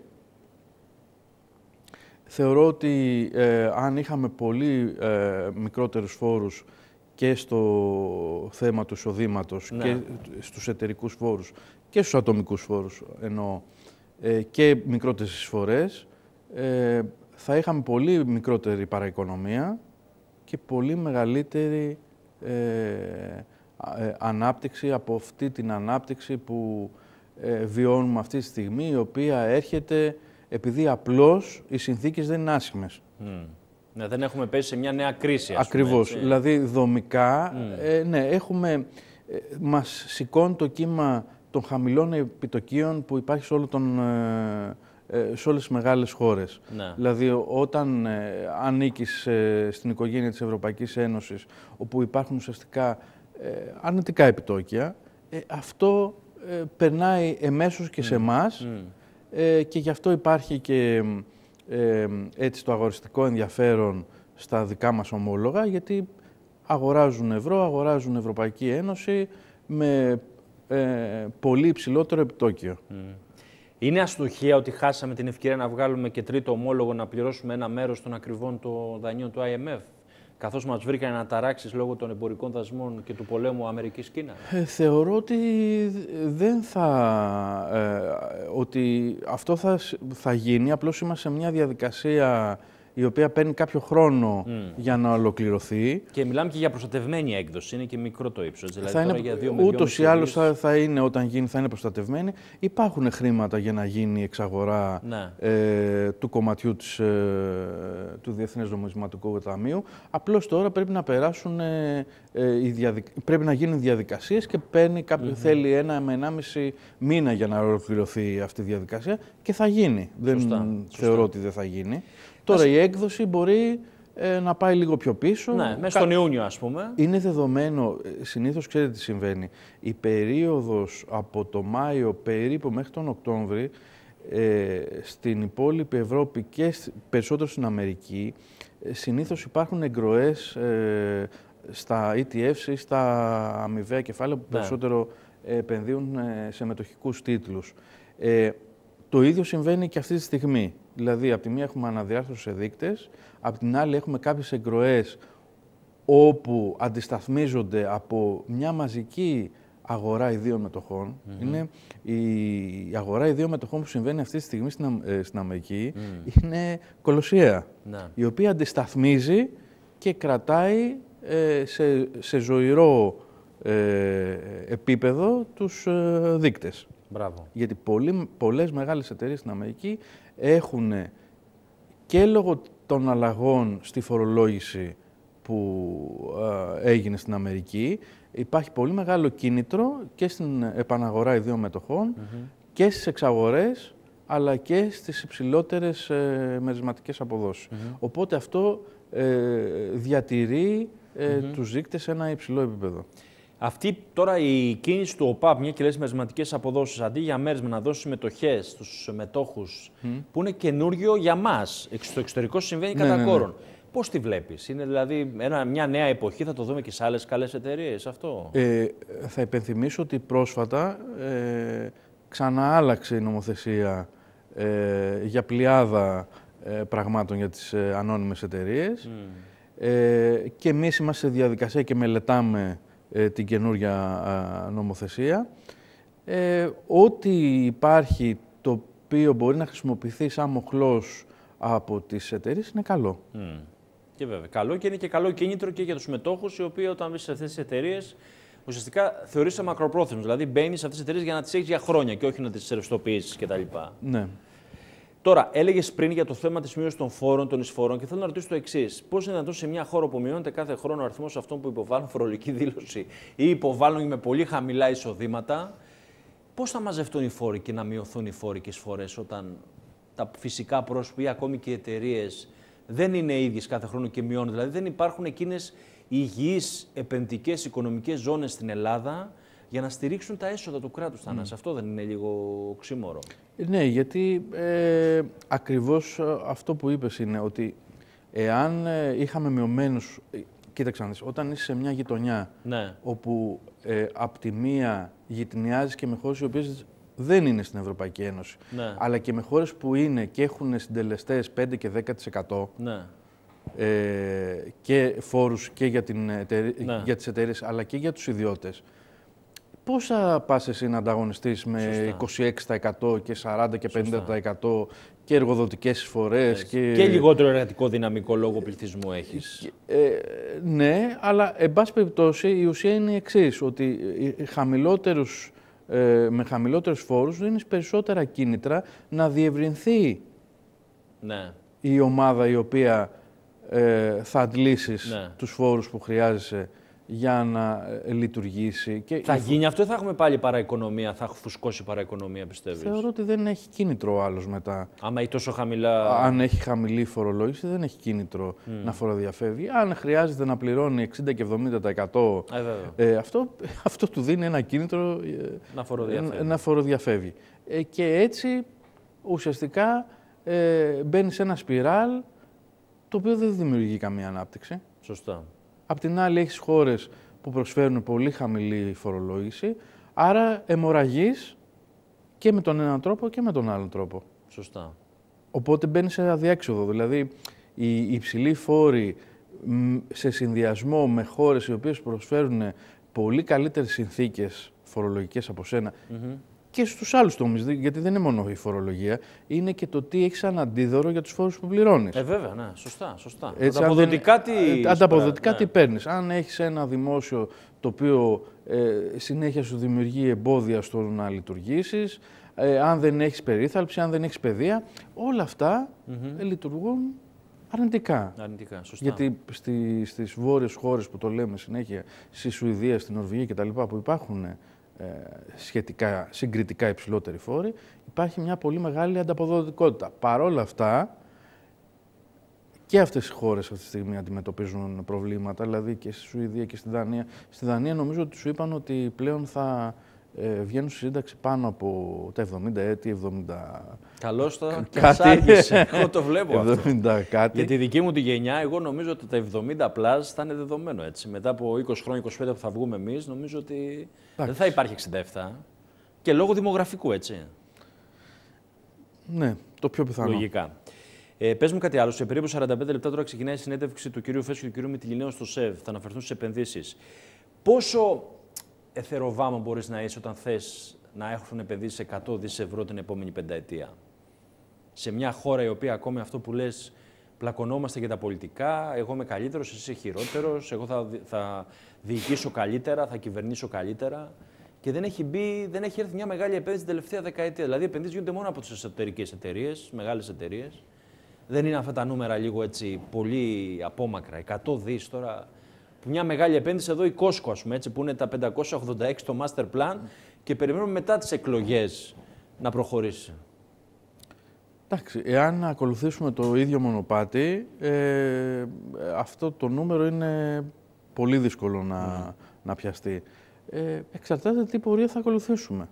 Θεωρώ ότι ε, αν είχαμε πολύ ε, μικρότερους φόρους και στο θέμα του εισοδήματος ναι. και στους εταιρικούς φόρους και στους ατομικούς φόρους εννοώ, ε, και μικρότερες εισφορές, ε, θα είχαμε πολύ μικρότερη παραοικονομία και πολύ μεγαλύτερη ε, ανάπτυξη από αυτή την ανάπτυξη που βιώνουμε αυτή τη στιγμή, η οποία έρχεται επειδή απλώς οι συνθήκες δεν είναι άσχημες. Ναι, δεν έχουμε πέσει σε μια νέα κρίση, ας Ακριβώς. Πούμε, δηλαδή, δομικά, ναι, έχουμε, μας σηκώνει το κύμα των χαμηλών επιτοκίων που υπάρχει σε, όλο τον, ε, ε, σε όλες τις μεγάλες χώρες. Ναι. Δηλαδή, όταν ε, ανήκεις στην οικογένεια της Ευρωπαϊκής Ένωσης, όπου υπάρχουν ουσιαστικά αρνητικά επιτόκια, αυτό περνάει εμέσως και σε εμάς και γι' αυτό υπάρχει και έτσι το αγοριστικό ενδιαφέρον στα δικά μας ομόλογα, γιατί αγοράζουν ευρώ, αγοράζουν Ευρωπαϊκή Ένωση με ε, πολύ υψηλότερο επιτόκιο. Είναι αστοχία ότι χάσαμε την ευκαιρία να βγάλουμε και τρίτο ομόλογο να πληρώσουμε ένα μέρος των ακριβών των δανείων του IMF καθώς μας βρήκαν αναταράξεις λόγω των εμπορικών δασμών και του πολέμου Αμερικής-Κίνα. Ε, θεωρώ ότι δεν θα... Ε, ότι αυτό θα, θα γίνει, απλώς είμαστε σε μια διαδικασία η οποία παίρνει κάποιο χρόνο για να ολοκληρωθεί. Και μιλάμε και για προστατευμένη έκδοση, είναι και μικρό το ύψος. Δηλαδή, θα είναι, για δύο ούτως ή άλλως θα, θα, είναι όταν γίνει, θα είναι προστατευμένη. Υπάρχουν χρήματα για να γίνει εξαγορά ναι. ε, του κομματιού της, ε, του Διεθνές Νομισματικού Ταμείου. Απλώς τώρα πρέπει να περάσουν, ε, ε οι πρέπει να γίνουν διαδικασίες και παίρνει κάποιο, θέλει ένα με ενάμιση μήνα για να ολοκληρωθεί αυτή η διαδικασία και θα γίνει. δεν θεωρώ ότι δεν θα γίνει. Τώρα η έκδοση μπορεί ε, να πάει λίγο πιο πίσω. Ναι, μέσα στον Ιούνιο ας πούμε. Είναι δεδομένο, ε, συνήθως ξέρετε τι συμβαίνει, η περίοδος από το Μάιο περίπου μέχρι τον Οκτώβρη ε, στην υπόλοιπη Ευρώπη και περισσότερο στην Αμερική ε, συνήθως υπάρχουν εγκροές ε, στα ETFs ή στα αμοιβαία κεφάλαια που ναι. περισσότερο επενδύουν σε μετοχικούς τίτλους. Το ίδιο συμβαίνει και αυτή τη στιγμή. Δηλαδή, από τη μία έχουμε αναδιάρθρωση σε δείκτες, από την άλλη έχουμε κάποιες εγκροές όπου αντισταθμίζονται από μια μαζική αγορά ιδίων μετοχών. Είναι η αγορά ιδίων μετοχών που συμβαίνει αυτή τη στιγμή στην, ε, στην Αμερική είναι κολοσιαία, ναι. η οποία αντισταθμίζει και κρατάει ε, σε, σε ζωηρό ε, επίπεδο τους ε, δείκτες. Μπράβο. Γιατί πολλοί, πολλές μεγάλες εταιρείες στην Αμερική έχουν και λόγω των αλλαγών στη φορολόγηση που έγινε στην Αμερική, υπάρχει πολύ μεγάλο κίνητρο και στην επαναγορά ιδίων μετοχών και στις εξαγορές, αλλά και στις υψηλότερες ε, μερισματικές Οπότε αυτό ε, διατηρεί ε, τους δείκτες σε ένα υψηλό επίπεδο. Αυτή τώρα η κίνηση του ΟΠΑΠ, μια και λες μερισματικές αποδόσεις, αντί για μέρες να δώσει συμμετοχές στους μετόχους, που είναι καινούριο για μας, στο εξωτερικό συμβαίνει ναι, κατά ναι, ναι. κόρον. Πώς τη βλέπεις, είναι δηλαδή ένα, μια νέα εποχή, θα το δούμε και σε άλλες καλές εταιρείες αυτό; Ε, θα υπενθυμίσω ότι πρόσφατα ε, ξανά άλλαξε η νομοθεσία ε, για πλειάδα ε, πραγμάτων για τις ε, ανώνυμες εταιρείες. Ε, και εμείς είμαστε σε διαδικασία και μελετάμε ε, την καινούργια νομοθεσία. Ε, ό,τι υπάρχει το οποίο μπορεί να χρησιμοποιηθεί σαν μοχλός από τις εταιρείες είναι καλό. Και βέβαια, καλό και είναι και καλό κίνητρο και για τους μετόχους, οι οποίοι όταν μπει σε αυτές τις εταιρείες ουσιαστικά θεωρείσαι μακροπρόθεσμος. Δηλαδή μπαίνεις σε αυτές τις εταιρείες για να τις έχεις για χρόνια και όχι να τις ρευστοποιήσεις κτλ. Ναι. Τώρα, έλεγες πριν για το θέμα της μείωσης των φόρων, των εισφορών και θέλω να ρωτήσω το εξής. Πώς είναι δυνατόν σε μια χώρα που μειώνεται κάθε χρόνο ο αριθμός αυτών που υποβάλλουν φορολογική δήλωση ή υποβάλλουν με πολύ χαμηλά εισοδήματα, Πώς θα μαζευτούν οι φόροι και να μειωθούν οι φόροι και φορές όταν τα φυσικά πρόσωπα ή ακόμη και οι εταιρείες δεν είναι ίδιες κάθε χρόνο και μειώνουν; Δηλαδή δεν υπάρχουν εκείνες υγιείς επενδυτικές οικονομικές ζώνες στην Ελλάδα για να στηρίξουν τα έσοδα του κράτους, Θανάση. Αυτό δεν είναι λίγο ξύμορο. Ναι, γιατί ε, ακριβώς ε, αυτό που είπες είναι ότι εάν ε, είχαμε μειωμένους... Ε, κοίταξε όταν είσαι σε μια γειτονιά ναι. όπου ε, απ' τη μία γειτονιάζεις και με χώρες οι οποίες δεν είναι στην Ευρωπαϊκή Ένωση, ναι. αλλά και με χώρες που είναι και έχουν συντελεστές 5 και 10% ναι. ε, και φόρους και για, την ναι. για τις εταιρείες, αλλά και για τους ιδιώτες. Πώς θα πας εσύ να ανταγωνιστείς με 26% και 40% και 50% και εργοδοτικές εισφορές. Και... και λιγότερο εργατικό δυναμικό λόγω πληθυσμού έχεις. Ε, ναι, αλλά εν πάση περιπτώσει η ουσία είναι η εξής ότι χαμηλότερους, ε, με χαμηλότερους φόρους δίνεις περισσότερα κίνητρα να διευρυνθεί ναι. η ομάδα η οποία ε, θα αντλήσεις ναι. τους φόρους που χρειάζεσαι για να ε, λειτουργήσει. Και θα γίνει αυτό ή θα έχουμε πάλι παραοικονομία, θα φουσκώσει παραοικονομία, πιστεύεις; Θεωρώ ότι δεν έχει κίνητρο ο άλλος μετά. Άμα έχει τόσο χαμηλά... Αν έχει χαμηλή φορολόγηση, δεν έχει κίνητρο να φοροδιαφεύγει. Αν χρειάζεται να πληρώνει 60 και 70%, ε, ε, αυτό, αυτό του δίνει ένα κίνητρο ε, να φοροδιαφεύγει. Να φοροδιαφεύγει. Ε, και έτσι, ουσιαστικά, ε, μπαίνει σε ένα σπιράλ το οποίο δεν δημιουργεί καμία ανάπτυξη. Σωστά. Απ' την άλλη έχεις χώρες που προσφέρουν πολύ χαμηλή φορολόγηση, άρα αιμορραγείς και με τον έναν τρόπο και με τον άλλον τρόπο. Σωστά. Οπότε μπαίνει σε αδιέξοδο. Δηλαδή, οι υψηλοί φόροι σε συνδυασμό με χώρες οι οποίες προσφέρουν πολύ καλύτερες συνθήκες φορολογικές από σένα και στους άλλους τομείς. Γιατί δεν είναι μόνο η φορολογία, είναι και το τι έχεις σαν αντίδωρο για τους φόρους που πληρώνεις. Ε, βέβαια, ναι, σωστά. σωστά. Έτσι, ανταποδοτικά τι. Ε, ανταποδοτικά ναι. τι παίρνεις. Αν έχεις ένα δημόσιο το οποίο ε, συνέχεια σου δημιουργεί εμπόδια στο να λειτουργήσεις, ε, αν δεν έχεις περίθαλψη, αν δεν έχεις παιδεία, όλα αυτά ε, λειτουργούν αρνητικά. Αρνητικά, σωστά. Γιατί στι, στις βόρειες χώρες που το λέμε συνέχεια, στη Σουηδία, στην Νορβηγία κτλ. που υπάρχουν ε, σχετικά συγκριτικά υψηλότεροι φόροι, υπάρχει μια πολύ μεγάλη ανταποδοτικότητα. Παρόλα αυτά, και αυτές οι χώρες αυτή τη στιγμή αντιμετωπίζουν προβλήματα, δηλαδή και στη Σουηδία και στη Δανία. Στη Δανία νομίζω ότι σου είπαν ότι πλέον θα ε, βγαίνουν στη σύνταξη πάνω από τα 70 έτη, 70... Καλώς το κάτι. εγώ το βλέπω 70 αυτό. Κάτι. Για τη δική μου τη γενιά, εγώ νομίζω ότι τα 70 plus θα είναι δεδομένο έτσι. Μετά από 20 χρόνια, 25 που θα βγούμε εμείς, νομίζω ότι δεν θα υπάρχει 67. Και λόγω δημογραφικού, έτσι. Ναι, το πιο πιθανό. Λογικά. Ε, Πες μου κάτι άλλο. Σε περίπου 45 λεπτά τώρα ξεκινάει η συνέντευξη του κ. Φέσου και του κ. Μητυλινέου στο ΣΕΒ. Θα αναφερθούν στις επενδύσεις. Πόσο εθεροβάμα μπορείς να είσαι όταν θες να έχουν επενδύσεις 100 δις ευρώ την επόμενη πενταετία; Σε μια χώρα η οποία ακόμη αυτό που λες, πλακωνόμαστε για τα πολιτικά. Εγώ είμαι καλύτερος, εσύ είσαι χειρότερος. Εγώ θα, θα διοικήσω καλύτερα, θα κυβερνήσω καλύτερα. Και δεν έχει, μπει, δεν έχει έρθει μια μεγάλη επένδυση την τελευταία δεκαετία. Δηλαδή, επενδύσεις γίνονται μόνο από τις εσωτερικές εταιρείες, μεγάλες εταιρείες. Δεν είναι αυτά τα νούμερα λίγο έτσι πολύ απόμακρα. 100 δις τώρα μια μεγάλη επένδυση εδώ η Κόσκο, ας πούμε, έτσι, που είναι τα 586 το master plan και περιμένουμε μετά τις εκλογές να προχωρήσει. Εντάξει, εάν ακολουθήσουμε το ίδιο μονοπάτι, ε, αυτό το νούμερο είναι πολύ δύσκολο να, ναι. να πιαστεί. Ε, εξαρτάται τι πορεία θα ακολουθήσουμε.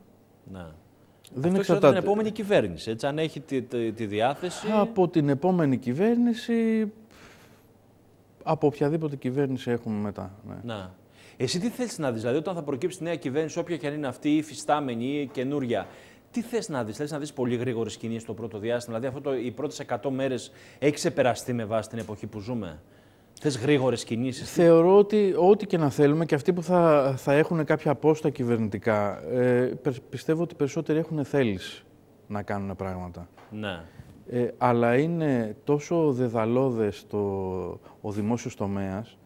Ναι. Δεν Αυτό εξαρτάται την επόμενη κυβέρνηση, έτσι, αν έχει τη, τη, τη διάθεση. Από την επόμενη κυβέρνηση από οποιαδήποτε κυβέρνηση έχουμε μετά. Ναι. Να. Εσύ τι θέλεις να δεις, δηλαδή, όταν θα προκύψει νέα κυβέρνηση, όποια και αν είναι αυτή, η φυστάμενη ή καινούρια, τι θες να δεις, Θες να δεις πολύ γρήγορες κινήσεις στο πρώτο διάστημα. Δηλαδή, αυτό το, οι πρώτες 100 μέρες έχει ξεπεραστεί με βάση την εποχή που ζούμε. Θες γρήγορες κινήσεις. Θεωρώ ότι ό,τι και να θέλουμε και αυτοί που θα, θα έχουν κάποια απόστα κυβερνητικά, ε, πιστεύω ότι περισσότεροι έχουν θέληση να κάνουν πράγματα. Ναι. Ε, αλλά είναι τόσο δεδαλώδες το, ο δημόσιος τομέας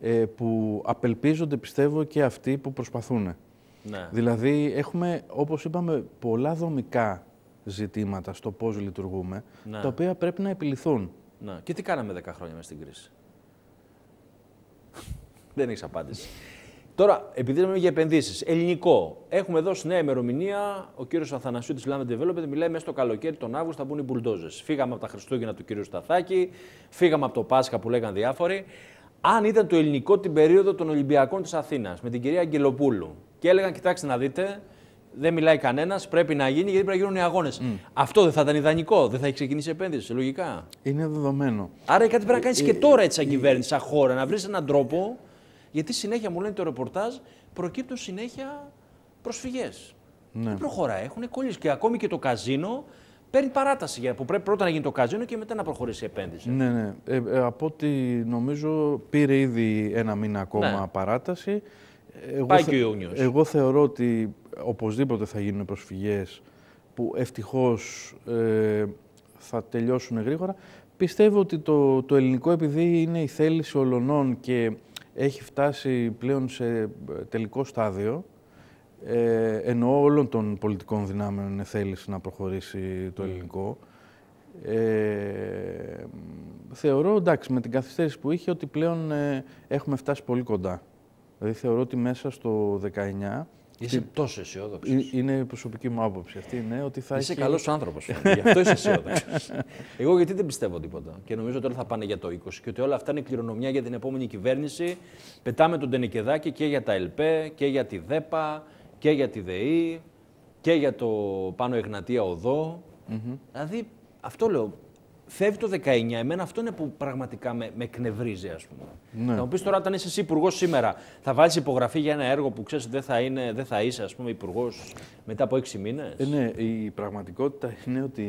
ε, που απελπίζονται, πιστεύω, και αυτοί που προσπαθούν. Ναι. Δηλαδή, έχουμε, όπως είπαμε, πολλά δομικά ζητήματα στο πώς λειτουργούμε, ναι. τα οποία πρέπει να επιληθούν. Ναι. Και τι κάναμε 10 χρόνια μέσα στην κρίση; Δεν έχεις απάντηση. Τώρα, επειδή λέμε για επενδύσεις, ελληνικό. Έχουμε δώσει νέα ημερομηνία. Ο κύριος Αθανασίου τη Land Development μιλάει μέσα στο καλοκαίρι τον Αύγουστο θα μπουν οι μπουλντόζες. Φύγαμε από τα Χριστούγεννα του κύριου Σταθάκη, φύγαμε από το Πάσχα που λέγαν διάφοροι. Αν ήταν το ελληνικό την περίοδο των Ολυμπιακών της Αθήνας με την κυρία Αγγελοπούλου και έλεγαν, κοιτάξτε να δείτε, δεν μιλάει κανένας, πρέπει να γίνει γιατί πρέπει να γίνουν οι αγώνες. Αυτό δεν θα ήταν ιδανικό, δεν θα έχει ξεκινήσει η επένδυση, λογικά. Είναι δεδομένο. Άρα κάτι πρέπει να κάνεις και τώρα έτσι σαν κυβέρνηση, σαν χώρα, να βρεις έναν τρόπο. Γιατί συνέχεια μου λένε το ρεπορτάζ, προκύπτουν συνέχεια προσφυγές. Ναι. Δεν προχωράει, έχουν κολλήσεις. Και ακόμη και το καζίνο παίρνει παράταση για που πρέπει πρώτα να γίνει το καζίνο και μετά να προχωρήσει η επένδυση. Ναι, ναι. Ε, ε, από ό,τι νομίζω πήρε ήδη ένα μήνα ακόμα Ναι. παράταση. Εγώ, Πάει θε- και ο Ιούνιος. εγώ θεωρώ ότι οπωσδήποτε θα γίνουν προσφυγές που ευτυχώς ε, θα τελειώσουν γρήγορα. Πιστεύω ότι το, το ελληνικό επειδή είναι η θέληση ολονών και έχει φτάσει πλέον σε ε, τελικό στάδιο, ε, ενώ όλων των πολιτικών δυνάμεων είναι θέληση να προχωρήσει το ελληνικό, ε, θεωρώ, εντάξει, με την καθυστέρηση που είχε, ότι πλέον ε, έχουμε φτάσει πολύ κοντά. Δηλαδή θεωρώ ότι μέσα στο 19 Είσαι τόσο αισιόδοξος. ε, είναι η προσωπική μου άποψη αυτή, ναι, ότι θα Είσαι έχει... καλός άνθρωπος. Γι' αυτό είσαι αισιόδοξος. Εγώ γιατί δεν πιστεύω τίποτα. Και νομίζω ότι όλα θα πάνε για το 20 και ότι όλα αυτά είναι κληρονομιά για την επόμενη κυβέρνηση. Πετάμε τον Τενεκεδάκη και για τα ΕΛΠΕ και για τη ΔΕΠΑ και για τη ΔΕΗ και για το πάνω Εγνατία Οδό. Δηλαδή αυτό λέω. Φεύγει το 19. Εμένα αυτό είναι που πραγματικά με, με εκνευρίζει, ας πούμε. Ναι. Θα μου πεις τώρα, όταν είσαι εσύ υπουργός σήμερα, θα βάλεις υπογραφή για ένα έργο που ξέρεις ότι δεν θα, είναι, δεν θα είσαι, ας πούμε, υπουργός μετά από 6 μήνες; Ε, ναι, η πραγματικότητα είναι ότι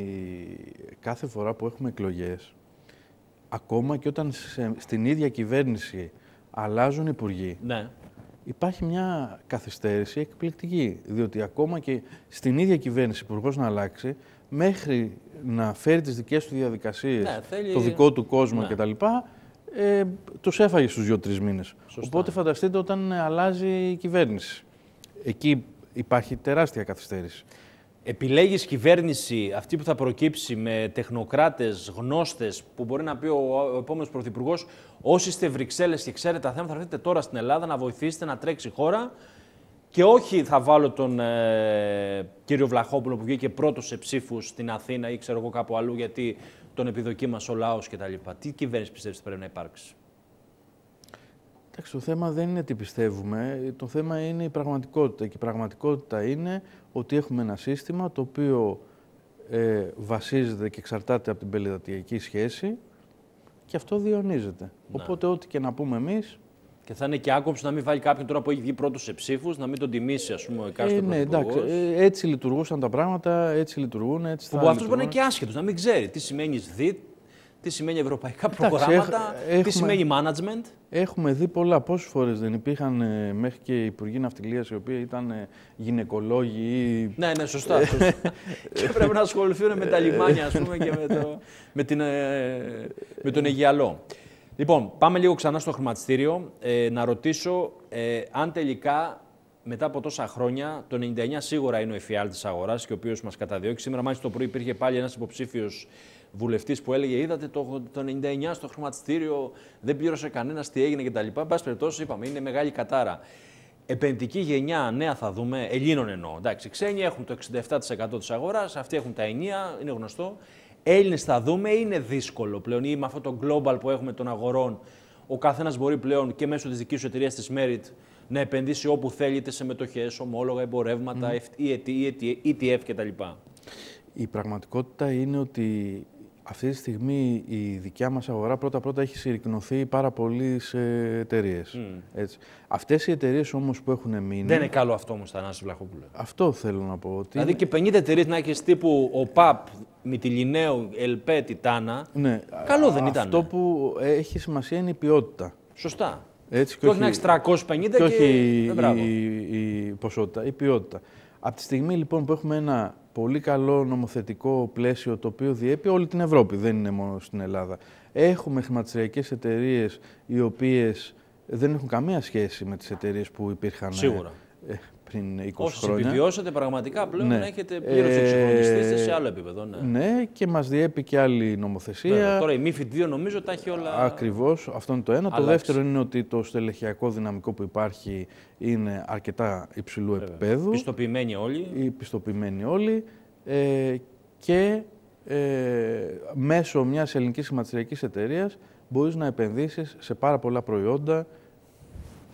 κάθε φορά που έχουμε εκλογές, ακόμα και όταν σε- στην ίδια κυβέρνηση αλλάζουν υπουργοί, Ναι. υπάρχει μια καθυστέρηση εκπληκτική. Διότι ακόμα και στην ίδια κυβέρνηση υπουργός να αλλάξει, μέχρι να φέρει τις δικές του διαδικασίες, Ναι, θέλει- το δικό του κόσμο Ναι. κτλ., ε, τους έφαγε στους δύο-τρεις μήνες. Σωστά. Οπότε φανταστείτε όταν αλλάζει η κυβέρνηση. Εκεί υπάρχει τεράστια καθυστέρηση. Επιλέγεις κυβέρνηση αυτή που θα προκύψει με τεχνοκράτες, γνώστες, που μπορεί να πει ο, ο επόμενος πρωθυπουργός, όσοι είστε Βρυξέλλες και ξέρετε τα θέματα, θα έρθετε τώρα στην Ελλάδα να βοηθήσετε να τρέξει η χώρα. Και όχι θα βάλω τον ε, κύριο Βλαχόπουλο που βγήκε πρώτος σε ψήφους στην Αθήνα ή ξέρω εγώ κάπου αλλού γιατί τον επιδοκίμασε ο λαός κτλ. Τι κυβέρνηση πιστεύεις ότι πρέπει να υπάρξει; Εντάξει, το θέμα δεν είναι τι πιστεύουμε, το θέμα είναι η πραγματικότητα. Και η πραγματικότητα είναι ότι έχουμε ένα σύστημα το οποίο ε, βασίζεται και εξαρτάται από την πελατειακή σχέση και αυτό διονύζεται. Οπότε ό,τι και να πούμε εμείς, Και θα είναι και άκομψη να μην βάλει κάποιον τώρα που έχει βγει πρώτος σε ψήφους, να μην τον τιμήσει, ας πούμε, ο ε, εκάστοτε ναι, εντάξει, πρωθυπουργός. ε, έτσι λειτουργούσαν τα πράγματα, έτσι λειτουργούν, έτσι θα Που αυτός μπορεί να είναι λειτουργούν. και άσχετος, να μην ξέρει τι σημαίνει ΣΔΙΤ, τι σημαίνει ευρωπαϊκά Εντάξει, προγράμματα, έχ- έχουμε- τι σημαίνει management. Έχουμε δει πολλά. Πόσες φορές δεν υπήρχαν ε, μέχρι και υπουργοί ναυτιλίας οι οποίοι ήταν ε, γυναικολόγοι ή Ναι, ναι, σωστά. σωστά. και πρέπει να ασχοληθούν με τα λιμάνια, ας πούμε, και με, το, με, την, ε, με τον Αιγιαλό. Λοιπόν, πάμε λίγο ξανά στο χρηματιστήριο. Ε, να ρωτήσω ε, αν τελικά μετά από τόσα χρόνια, το 99 σίγουρα είναι ο εφιάλτη της αγοράς και ο οποίος μας καταδιώκει. Σήμερα, μάλιστα το πρωί, υπήρχε πάλι ένας υποψήφιος βουλευτής που έλεγε: Είδατε το, το 99 στο χρηματιστήριο, δεν πλήρωσε κανένας τι έγινε κτλ. Εν πάση περιπτώσει, είπαμε, είναι μεγάλη κατάρα. Επενδυτική γενιά νέα θα δούμε, Ελλήνων εννοώ. Εντάξει, οι ξένοι έχουν το 67% της αγοράς, αυτοί έχουν τα ενία, είναι γνωστό. Έλληνες θα δούμε, είναι δύσκολο πλέον ή με αυτό το global που έχουμε των αγορών, ο καθένας μπορεί πλέον και μέσω της δικής σου εταιρείας της Merit να επενδύσει όπου θέλει, είτε σε μετοχές, ομόλογα, εμπορεύματα, ή ETF κτλ. Η πραγματικότητα είναι ότι αυτή τη στιγμή η δικιά μας αγορά πρώτα-πρώτα έχει συρρυκνωθεί πάρα πολύ σε εταιρείες. Έτσι. Αυτές οι εταιρείες όμως που έχουν μείνει, Δεν είναι καλό αυτό όμως, Θανάσης Βλαχόπουλο. αυτό θέλω να πω. Ότι Δηλαδή και 50 εταιρείες να έχεις τύπου ο ΠΑΠ, Μητυλινέου, ΕΛΠΕ, Τιτάνα. ναι, καλό δεν ήταν. Αυτό που έχει σημασία είναι η ποιότητα. Σωστά. Έτσι, Και όχι να έχει 350 και. και όχι η, Ε, μπράβο. η, η ποσότητα, η ποιότητα. Από τη στιγμή λοιπόν που έχουμε ένα πολύ καλό νομοθετικό πλαίσιο το οποίο διέπει όλη την Ευρώπη, δεν είναι μόνο στην Ελλάδα. Έχουμε χρηματιστηριακές εταιρείες οι οποίες δεν έχουν καμία σχέση με τις εταιρείες που υπήρχαν ε, Σίγουρα. ε, πριν 20 Όσοι χρόνια. επιβιώσατε πραγματικά πλέον Ναι. να έχετε πλήρως Ε, εξυγχρονιστεί σε άλλο επίπεδο. Ναι. Ναι, και μας διέπει και άλλη νομοθεσία. Βέβαια. Τώρα η MIFID 2 νομίζω τα έχει όλα. Ακριβώς, αυτό είναι το ένα. Το αλλάξει. δεύτερο είναι ότι το στελεχειακό δυναμικό που υπάρχει είναι αρκετά υψηλού επίπεδου. Πιστοποιημένοι όλοι. οι πιστοποιημένοι όλοι ε, και ε, μέσω μιας ελληνικής χρηματιστηριακής εταιρείας μπορείς να επενδύσεις σε πάρα πολλά προϊόντα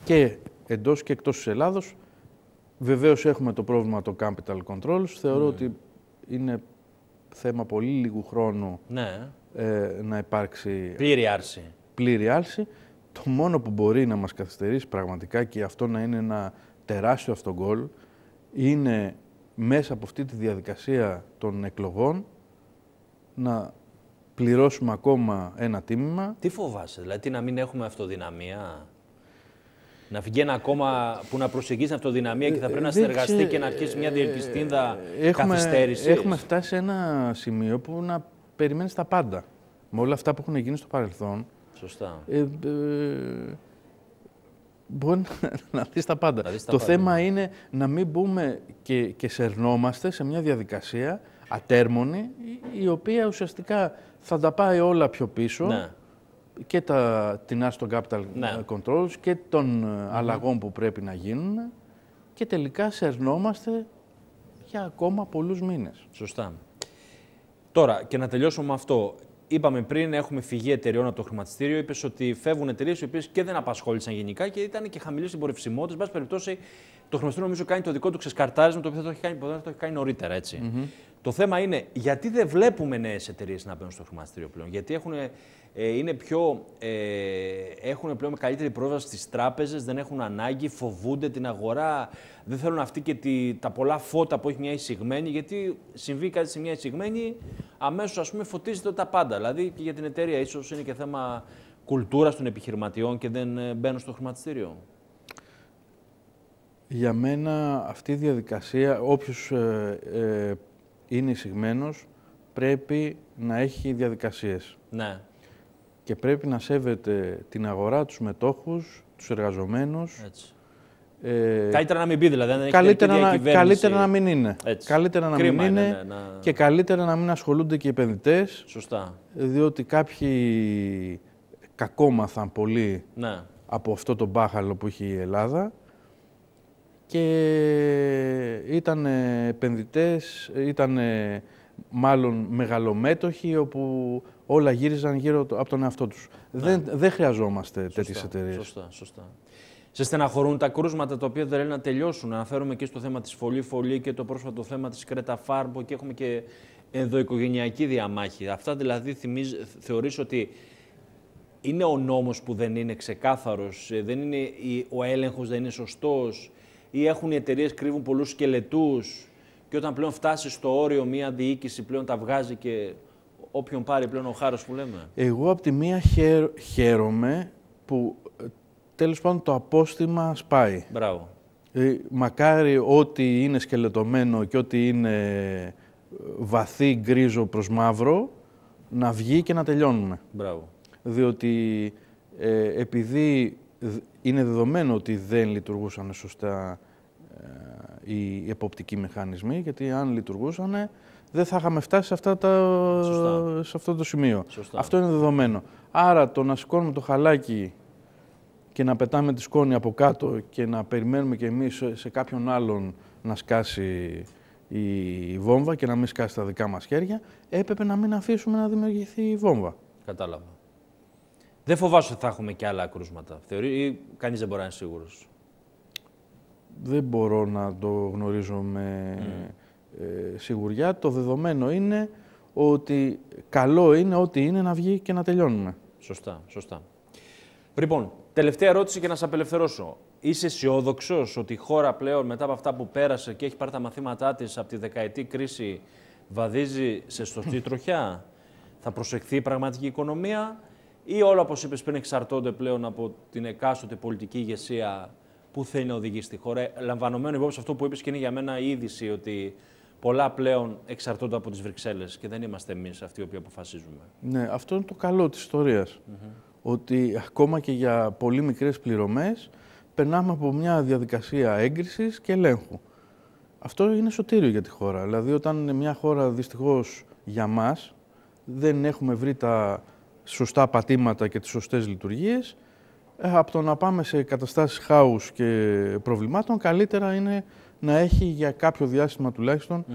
και εντός και εκτός της Ελλάδος. Βεβαίως έχουμε το πρόβλημα των capital controls. Θεωρώ ότι είναι θέμα πολύ λίγου χρόνου Ναι. ε, να υπάρξει Πλήρη άρση. πλήρη άλση. Το μόνο που μπορεί να μας καθυστερήσει πραγματικά και αυτό να είναι ένα τεράστιο αυτογκόλ είναι μέσα από αυτή τη διαδικασία των εκλογών να πληρώσουμε ακόμα ένα τίμημα. Τι φοβάσαι, δηλαδή τι να μην έχουμε αυτοδυναμία; Να βγει ένα κόμμα που να προσεγγίσει την αυτοδυναμία και θα πρέπει να Ε, δεν συνεργαστεί ξέ- και να αρχίσει μια διελκυστίνδα Έχουμε, καθυστέρηση. έχουμε φτάσει σε ένα σημείο που να περιμένεις τα πάντα. Με όλα αυτά που έχουν γίνει στο παρελθόν, Σωστά. ε, ε, μπορεί να, να δεις τα πάντα. Να δεις τα το πάντα, θέμα ναι. είναι να μην μπούμε και, και σερνόμαστε σε μια διαδικασία ατέρμονη, η, η οποία ουσιαστικά θα τα πάει όλα πιο πίσω Ναι. Και τα, την άρση των capital Ναι. controls και των ε, αλλαγών που πρέπει να γίνουν και τελικά σερνόμαστε για ακόμα πολλούς μήνες. Σωστά. Τώρα, και να τελειώσουμε με αυτό. Είπαμε πριν, έχουμε φυγή εταιρεών από το χρηματιστήριο. Είπες ότι φεύγουν εταιρείες οι οποίες και δεν απασχόλησαν γενικά και ήταν και χαμηλή συμπορευσιμότητα. Εν πάση περιπτώσει, το χρηματιστήριο νομίζω κάνει το δικό του ξεσκαρτάρισμα, το οποίο θα το έχει κάνει, ποτέ, θα το έχει κάνει νωρίτερα. έτσι. Το θέμα είναι γιατί δεν βλέπουμε νέες εταιρείες να μπαίνουν στο χρηματιστήριο πλέον; Γιατί έχουν, ε, είναι πιο, ε, έχουν πλέον καλύτερη πρόσβαση στις τράπεζες, δεν έχουν ανάγκη, φοβούνται την αγορά, δεν θέλουν αυτή και τη, τα πολλά φώτα που έχει μια εισηγμένη. Γιατί συμβεί κάτι σε μια εισηγμένη, αμέσως ας πούμε φωτίζεται τα πάντα. Δηλαδή και για την εταιρεία, ίσως είναι και θέμα κουλτούρας των επιχειρηματιών και δεν ε, μπαίνουν στο χρηματιστήριο. Για μένα αυτή η διαδικασία, όποιος ε, ε, είναι εισηγμένος, πρέπει να έχει διαδικασίες. Ναι, Και πρέπει να σέβεται την αγορά, τους μετόχους, τους εργαζομένους. έτσι. Ε, Καλύτερα να μην μπει δηλαδή. αν έχει καλύτερα, τελική να, διακυβέρνηση. καλύτερα να μην είναι. Έτσι. Καλύτερα να Κρίμα μην είναι, είναι ναι, να- και καλύτερα να μην ασχολούνται και οι επενδυτές, Σωστά. διότι κάποιοι κακόμαθαν πολύ Ναι. από αυτό το μπάχαλο που έχει η Ελλάδα και ήταν επενδυτές, ήταν μάλλον μεγαλομέτοχοι όπου όλα γύριζαν γύρω το- από τον εαυτό τους. Δεν, δεν χρειαζόμαστε τέτοιες Σωστά, εταιρείες. Σωστά, σωστά. Σε στεναχωρούν τα κρούσματα τα οποία δεν λένε να τελειώσουν. Αναφέρομαι και στο θέμα της φωλή-φωλή και το πρόσφατο θέμα της Κρέτα Φάρμπο και έχουμε και ενδοοικογενειακή διαμάχη. Αυτά δηλαδή θυμίζ, θεωρείς ότι είναι ο νόμος που δεν είναι ξεκάθαρος, ε, δεν είναι, η- ο έλεγχος δεν είναι σωστός ή έχουν οι εταιρείες κρύβουν πολλούς σκελετούς; Και όταν πλέον φτάσεις στο όριο μια διοίκηση πλέον τα βγάζει και όποιον πάρει πλέον ο χάρος που λέμε. Εγώ από τη μία χαίρο- χαίρομαι που ε, τέλος πάντων το απόστημα σπάει. Μπράβο. Ε, μακάρι ό,τι είναι σκελετωμένο και ό,τι είναι ε, βαθύ γκρίζο προς μαύρο να βγει και να τελειώνουμε. Μπράβο. Διότι ε, επειδή δ- είναι δεδομένο ότι δεν λειτουργούσαν σωστά ε, οι εποπτικοί μηχανισμοί, γιατί αν λειτουργούσαν δεν θα είχαμε φτάσει σε, αυτά τα, Σωστά. σε αυτό το σημείο. Σωστά. Αυτό είναι δεδομένο. Άρα το να σηκώνουμε το χαλάκι και να πετάμε τη σκόνη από κάτω και να περιμένουμε και εμείς σε- σε κάποιον άλλον να σκάσει η βόμβα και να μην σκάσει τα δικά μας χέρια, έπρεπε να μην αφήσουμε να δημιουργηθεί η βόμβα. Κατάλαβα. Δεν φοβάσαι ότι θα έχουμε και άλλα κρούσματα. Θεωρεί ή κανείς δεν μπορεί να είναι σίγουρος. Δεν μπορώ να το γνωρίζω με ε, σιγουριά. Το δεδομένο είναι ότι καλό είναι ό,τι είναι να βγει και να τελειώνουμε. Σωστά, σωστά. Λοιπόν, τελευταία ερώτηση και να σε απελευθερώσω. Είσαι αισιόδοξος ότι η χώρα πλέον μετά από αυτά που πέρασε και έχει πάρει τα μαθήματά της από τη δεκαετή κρίση βαδίζει σε σωστή τροχιά; Θα προσεχθεί η πραγματική οικονομία ή όλα, όπως είπες πριν, εξαρτώνται πλέον από την εκάστοτε πολιτική ηγεσία που θέλει να οδηγήσει τη χώρα. Λαμβανομένου υπόψη αυτό που είπες και είναι για μένα η είδηση ότι πολλά πλέον εξαρτώνται από τις Βρυξέλλες και δεν είμαστε εμείς αυτοί οι οποίοι αποφασίζουμε. Ναι, αυτό είναι το καλό της ιστορίας. Ότι ακόμα και για πολύ μικρές πληρωμές περνάμε από μια διαδικασία έγκρισης και ελέγχου. Αυτό είναι σωτήριο για τη χώρα. Δηλαδή, όταν μια χώρα δυστυχώς για μας δεν έχουμε βρει τα σωστά πατήματα και τις σωστές λειτουργίες, ε, από το να πάμε σε καταστάσεις χάους και προβλημάτων, καλύτερα είναι να έχει για κάποιο διάστημα τουλάχιστον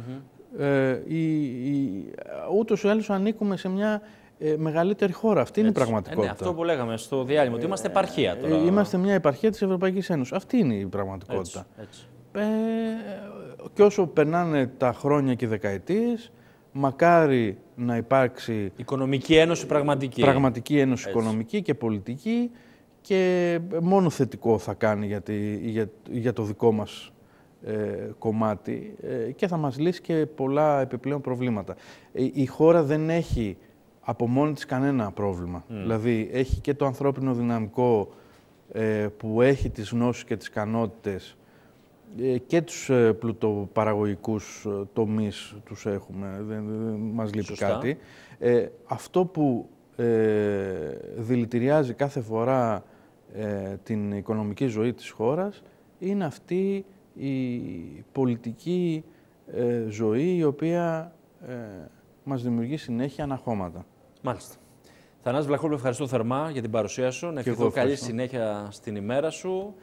ε, η, η, ούτως ή άλλως ανήκουμε σε μια ε, μεγαλύτερη χώρα. Αυτή είναι η πραγματικότητα. Ε, ναι, αυτό που λέγαμε στο διάλειμμα, ότι είμαστε επαρχία ε, τώρα. Είμαστε μια επαρχία της Ευρωπαϊκής Ένωσης. Αυτή είναι η πραγματικότητα. Έτσι, έτσι. και όσο περνάνε τα χρόνια και οι δεκαετίες, μακάρι να υπάρξει... Οικονομική ένωση πραγματική. Πραγματική ένωση οικονομική και πολιτική και μόνο θετικό θα κάνει για, για, για το δικό μας ε, κομμάτι ε, και θα μας λύσει και πολλά επιπλέον προβλήματα. Ε, η χώρα δεν έχει από μόνη της κανένα πρόβλημα. Δηλαδή, έχει και το ανθρώπινο δυναμικό που έχει τις γνώσεις και τις ικανότητες και τους πλουτοπαραγωγικούς τομείς τους έχουμε, δεν, μας λείπει κάτι. αυτό που δηλητηριάζει κάθε φορά την οικονομική ζωή της χώρας είναι αυτή η πολιτική ε, ζωή η οποία ε, μας δημιουργεί συνέχεια αναχώματα. Μάλιστα. Θανάση Βλαχούλου, ευχαριστώ θερμά για την παρουσία σου. Να ευχηθώ καλή συνέχεια στην ημέρα σου.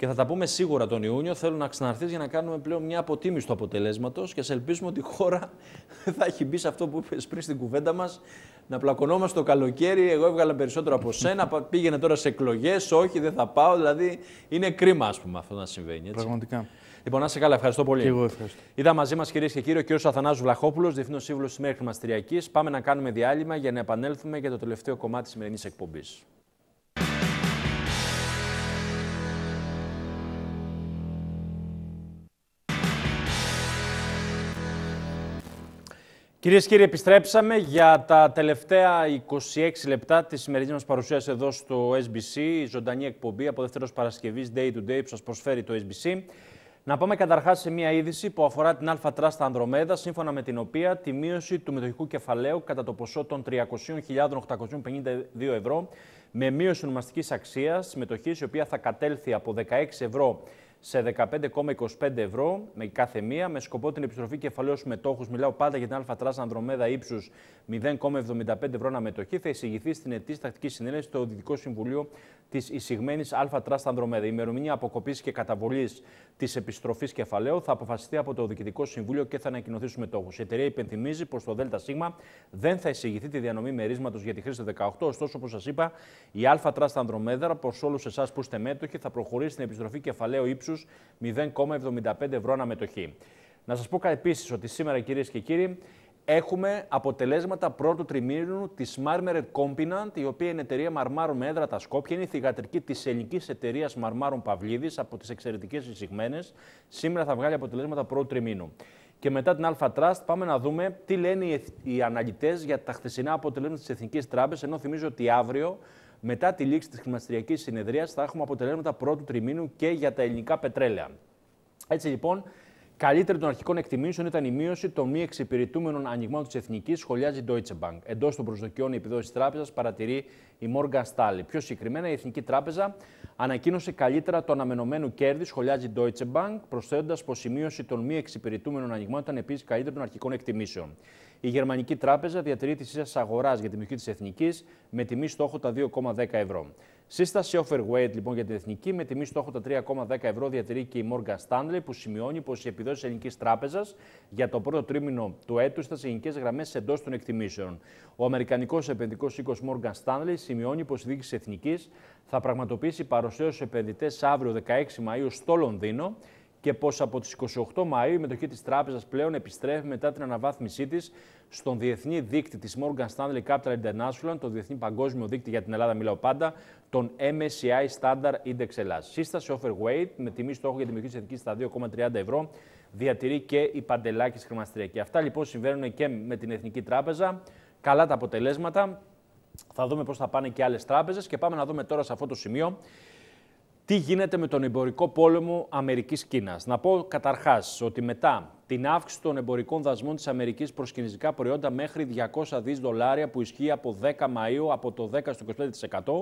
Και θα τα πούμε σίγουρα τον Ιούνιο. Θέλω να ξαναρθείς για να κάνουμε πλέον μια αποτίμηση του αποτελέσματος και σε ελπίσουμε ότι η χώρα θα έχει μπει σε αυτό που είπες πριν στην κουβέντα μας. Να πλακωνόμαστε το καλοκαίρι. Εγώ έβγαλα περισσότερο από σένα. Πήγαινε τώρα σε εκλογές. Όχι, δεν θα πάω. Δηλαδή είναι κρίμα, ας πούμε, αυτό να συμβαίνει. Έτσι. Πραγματικά. Λοιπόν, να σε καλά, ευχαριστώ πολύ. Και εγώ ευχαριστώ. Είδα μαζί μας, κυρίες και κύριοι, ο κ. Αθανάζου Βλαχόπουλος, Διευθύνο Σύμβουλος της Μέρη Χρηματιστηριακής. Πάμε να κάνουμε διάλειμμα για να επανέλθουμε για το τελευταίο κομμάτι της σημερινής εκπομπής. Κυρίες και κύριοι, επιστρέψαμε για τα τελευταία 26 λεπτά της σημερινής μας παρουσίας εδώ στο SBC, η ζωντανή εκπομπή από δεύτερος Παρασκευής Day to Day που σας προσφέρει το SBC. Να πάμε καταρχάς σε μια είδηση που αφορά την Αλφα Τράστα Ανδρομέδα, σύμφωνα με την οποία τη μείωση του μετοχικού κεφαλαίου κατά το ποσό των 300.852 ευρώ με μείωση ονομαστικής αξίας συμμετοχής, η οποία θα κατέλθει από 16 ευρώ σε 15,25 ευρώ με κάθε μία, με σκοπό την επιστροφή κεφαλαίου στους μετόχους. Μιλάω πάντα για την Αλφα Τράστα Ανδρομέδα ύψους 0,75 ευρώ αναμετοχή. Θα εισηγηθεί στην ετήσια τακτική συνέλευση στο Δυτικό Συμβουλίο της εισηγμένης Αλφα Τράστα Ανδρομέδα. Η ημερομηνία αποκοπής και καταβολής της επιστροφής κεφαλαίου θα αποφασιστεί από το Διοικητικό Συμβούλιο και θα ανακοινωθεί στου μετόχου. Η εταιρεία υπενθυμίζει πως το ΔΣ δεν θα εισηγηθεί τη διανομή μερίσματος για τη χρήση του 18. Ωστόσο, όπως σας είπα, η Αλφα Τράστα Ανδρομέδα, προς όλους εσάς που είστε μέτοχοι, θα προχωρήσει στην επιστροφή κεφαλαίου ύψους 0,75 ευρώ αναμετοχή. Να σας πω επίσης ότι σήμερα, κυρίες και κύριοι, έχουμε αποτελέσματα πρώτου τριμήνου της Marmeret Compinant, η οποία είναι εταιρεία μαρμάρων με έδρα τα Σκόπια. Είναι η θηγατρική της ελληνικής εταιρείας Μαρμάρων Παυλίδης από τις εξαιρετικές εισηγμένες. Σήμερα θα βγάλει αποτελέσματα πρώτου τριμήνου. Και μετά την Alpha Trust πάμε να δούμε τι λένε οι αναλυτές για τα χθεσινά αποτελέσματα της Εθνικής Τράπεζας. Ενώ θυμίζω ότι αύριο μετά τη λήξη της χρηματιστηριακής συνεδρίας θα έχουμε αποτελέσματα πρώτου τριμήνου και για τα ελληνικά πετρέλαια. Έτσι λοιπόν, Καλύτερη των αρχικών εκτιμήσεων ήταν η μείωση των μη εξυπηρετούμενων ανοιγμάτων της Εθνικής, σχολιάζει η Deutsche Bank. Εντός των προσδοκιών, η επιδόση της τράπεζας παρατηρεί η Morgan Stanley. Πιο συγκεκριμένα, η Εθνική Τράπεζα ανακοίνωσε καλύτερα το αναμενωμένο κέρδη, σχολιάζει η Deutsche Bank, προσθέτοντας πως η μείωση των μη εξυπηρετούμενων ανοιγμάτων ήταν επίσης καλύτερη των αρχικών εκτιμήσεων. Η Γερμανική Τράπεζα διατηρεί τη σύσταση αγοράς για τη μειωμή της Εθνικής με τιμή στόχο τα 2,10 ευρώ. Σύσταση weight λοιπόν για την εθνική με τιμή στόχο τα 3,10 ευρώ διατηρεί και η Morgan Stanley που σημειώνει πως οι επιδόσεις ελληνικής τράπεζας για το πρώτο τρίμηνο του έτους ήταν σε γενικές γραμμές εντός των εκτιμήσεων. Ο Αμερικανικός επενδυτικός οίκος Morgan Stanley σημειώνει πως η διοίκηση εθνικής θα πραγματοποιήσει παρουσίαση επενδυτές αύριο 16 Μαου στο Λονδίνο και πως από τις 28 Μαΐου η μετοχή της τράπεζας πλέον επιστρέφει μετά την αναβάθμισή της στον διεθνή δείκτη της Morgan Stanley Capital International, το διεθνή παγκόσμιο δείκτη για την Ελλάδα, μιλάω πάντα, τον MSCI Standard Index Ελλάς. Σύσταση Overweight με τιμή στόχο για τη μετοχή της Εθνικής στα 2,30 ευρώ διατηρεί και η Παντελάκης χρηματιστηριακή. Αυτά λοιπόν συμβαίνουν και με την Εθνική Τράπεζα. Καλά τα αποτελέσματα. Θα δούμε πώς θα πάνε και άλλες τράπεζες και πάμε να δούμε τώρα σε αυτό το σημείο τι γίνεται με τον εμπορικό πόλεμο Αμερικής-Κίνας. Να πω καταρχάς ότι μετά την αύξηση των εμπορικών δασμών της Αμερικής προς κινέζικα προϊόντα μέχρι 200 δις δολάρια που ισχύει από 10 Μαΐου από το 10% στο